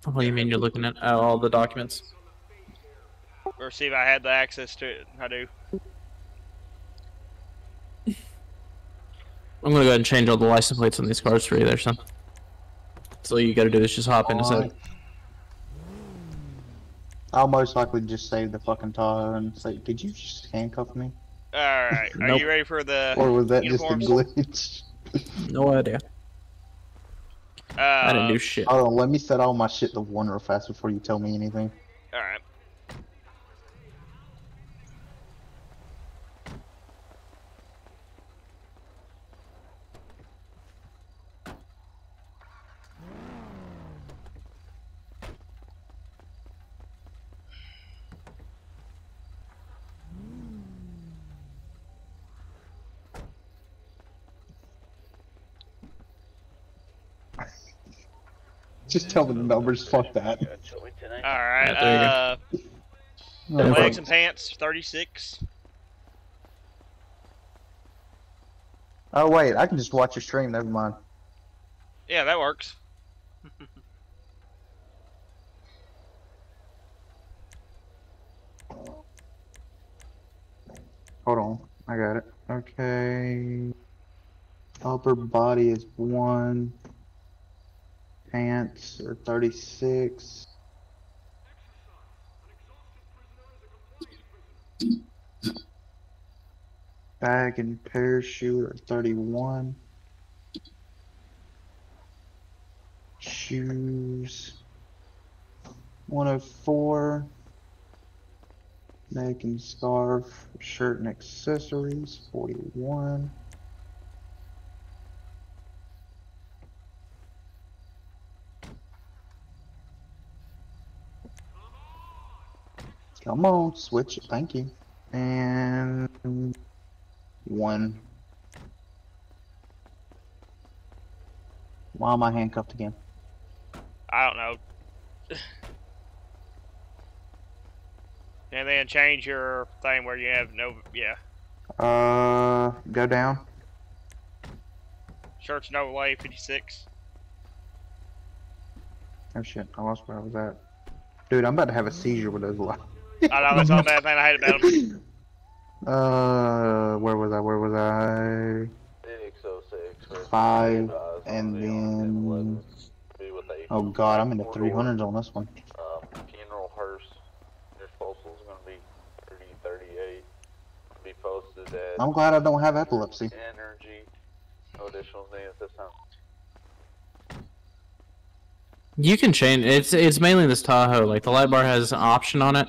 What do you mean you're looking at oh, all the documents? Or see if I had the access to it. I do. I'm gonna go ahead and change all the license plates on these cars for you there, son. So all you gotta do is just hop in a set. Alright. I'll most likely just save the fucking Tahoe and say, did you just handcuff me? Alright, are Nope. you ready for the Or was that uniforms? just a glitch? No idea. Uh, I didn't do shit. Hold on, let me set all my shit to one real fast before you tell me anything. Alright. Just tell me the numbers, fuck that. Alright, there uh, Legs and pants, 36. Oh wait, I can just watch your stream. Never mind. Yeah, that works. Hold on, I got it. Okay. Upper body is one. Pants or thirty-six. Bag and parachute are thirty-one. Shoes. One oh four. Neck and scarf, shirt and accessories, forty-one. Come on, switch it, thank you. And one. Why am I handcuffed again? I don't know. and then change your thing where you have no, yeah. Uh, go down. Shirts no way, 56. Oh shit, I lost where I was at. Dude, I'm about to have a seizure with those lights. I know, that's all bad thing I hate about them. Uh, where was I? Where was I? Five, and then. Oh god, I'm in the 300s on this one. Um, funeral hearse. Your postal's gonna be 30, 38. Be posted at I'm glad I don't have epilepsy. energy. No additional names this time. You can change. It's it's mainly this Tahoe. Like the light bar has an option on it.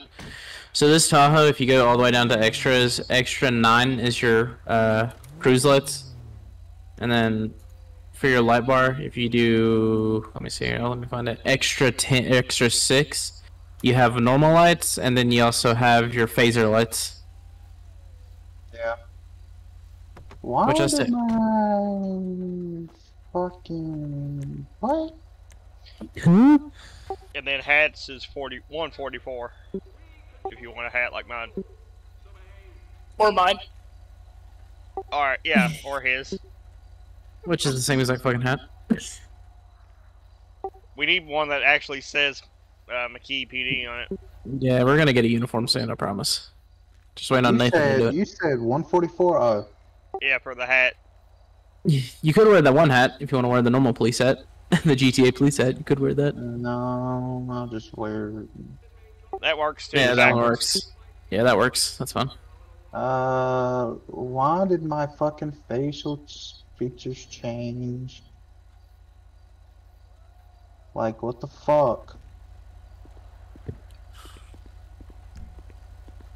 So this Tahoe, if you go all the way down to extras, extra nine is your uh, cruise lights, and then for your light bar, if you do, let me see here. Let me find it. Extra ten, extra six, you have normal lights, and then you also have your phaser lights. Yeah. Why Which I did say- my fucking what? And then hats is 40, 144. If you want a hat like mine. Or mine. Alright, yeah, or his. Which is the same exact fucking hat. We need one that actually says uh, McKee PD on it. Yeah, we're gonna get a uniform soon. I promise. Just waiting on You Nathan to do it. you said 144. Oh, Yeah, for the hat. You could wear that one hat if you want to wear the normal police hat, the GTA police hat. You could wear that. no, I'll just wear. That works too. Yeah, that backwards. works. Yeah, that works. That's fun. Uh, why did my fucking facial features change? Like, what the fuck?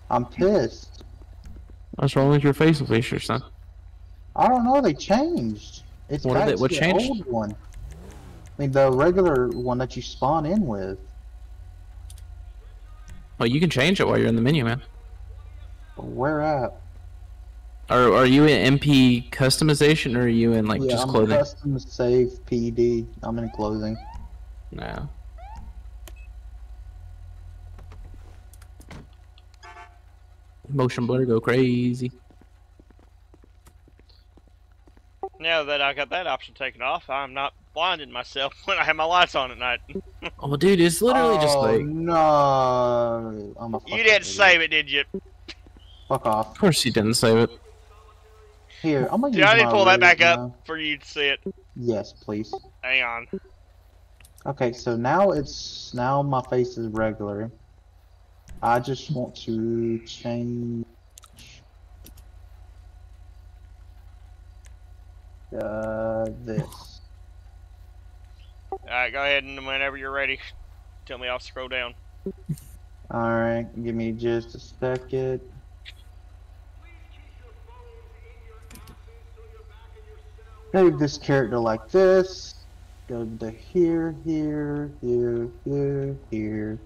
I'm pissed. What's wrong with your facial features, son? I don't know. They changed. It's What did back they- to what the changed? old one. I mean, the regular one that you spawn in with. Well, you can change it while you're in the menu, man. Where at? Are Are you in MP customization, or are you in like yeah, just I'm clothing? custom save PD. I'm in clothing. No. Motion blur go crazy. Now that I got that option taken off, I'm not blinding myself when I have my lights on at night. Oh, dude, it's literally just Oh, like. no. I'm a you didn't idiot. save it, did you? Fuck off. Of course, you didn't save it. Here, I'm gonna Dude, use I need to pull that back now. up for you to see it. Yes, please. Hang on. Okay, so now it's now my face is regular. I just want to change uh this. Alright, go ahead and whenever you're ready, tell me I'll scroll down. Alright, give me just a second. Save this character like this. Go to here, here, here, here, here.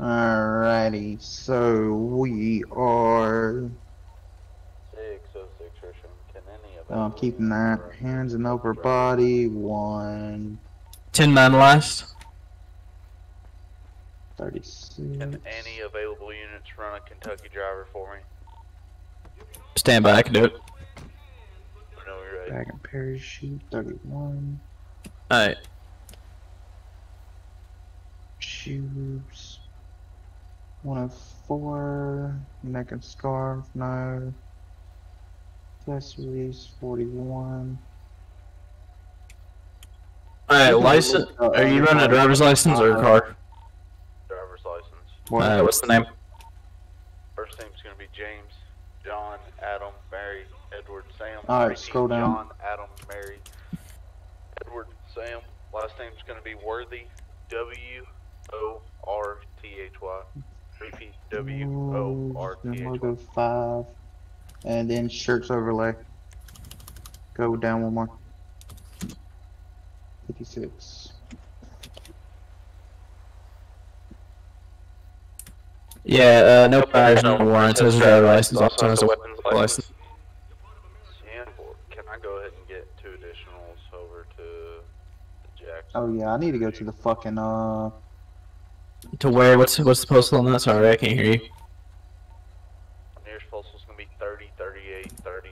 Alrighty, so we are. 606 Can any of Oh, I'm keeping that. Hands and upper body, one. 10 9 last. 36. Can any available units run a Kentucky driver for me? Stand by, I can do it. Whenever you're. Bag and parachute, 31. Alright. Shoes. 104. Neck and scarf, no. Accessories, 41. Alright, license. Are you running a driver's license or a car? Driver's license. Uh, what's the name? First name's gonna be James, John, Adam, Mary, Edward, Sam. Alright, scroll down. John, Adam, Mary, Edward, Sam. Last name's gonna be Worthy. W O R T H Y. Repeat. W O R T Then H we'll Y. go 5. And then shirts overlay. Go down one more. 56. Yeah, uh, no priors, no warrants. Has a driver's license, also has a weapons license. Can I go ahead and get two additionals over to the Jackson? Oh yeah, I need to go to the fucking uh To where? What's what's the postal on that? Sorry, I can't hear you. Nearest postal's gonna be 30, 38, 30,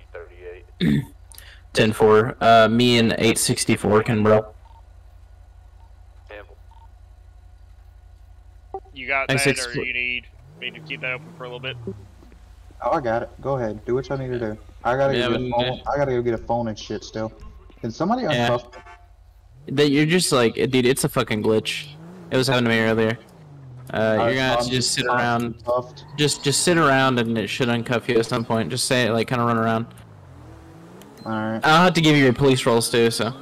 38. 10 4. Uh, me and 864 can bro. You got Thanks, that, or foot. you need me to keep that open for a little bit? Oh I got it. Go ahead. Do what y'all need to do. I gotta Yeah, go get a can phone. I gotta go get a phone and shit still. Can somebody Yeah. uncuff That you're just like, dude, it's a fucking glitch. It was happening to me earlier. Uh, you're gonna have to just sit around. Cuffed. Just just sit around and it should uncuff you at some point. Just say it like kind of run around. Alright. I'll have to give you your police roles too. So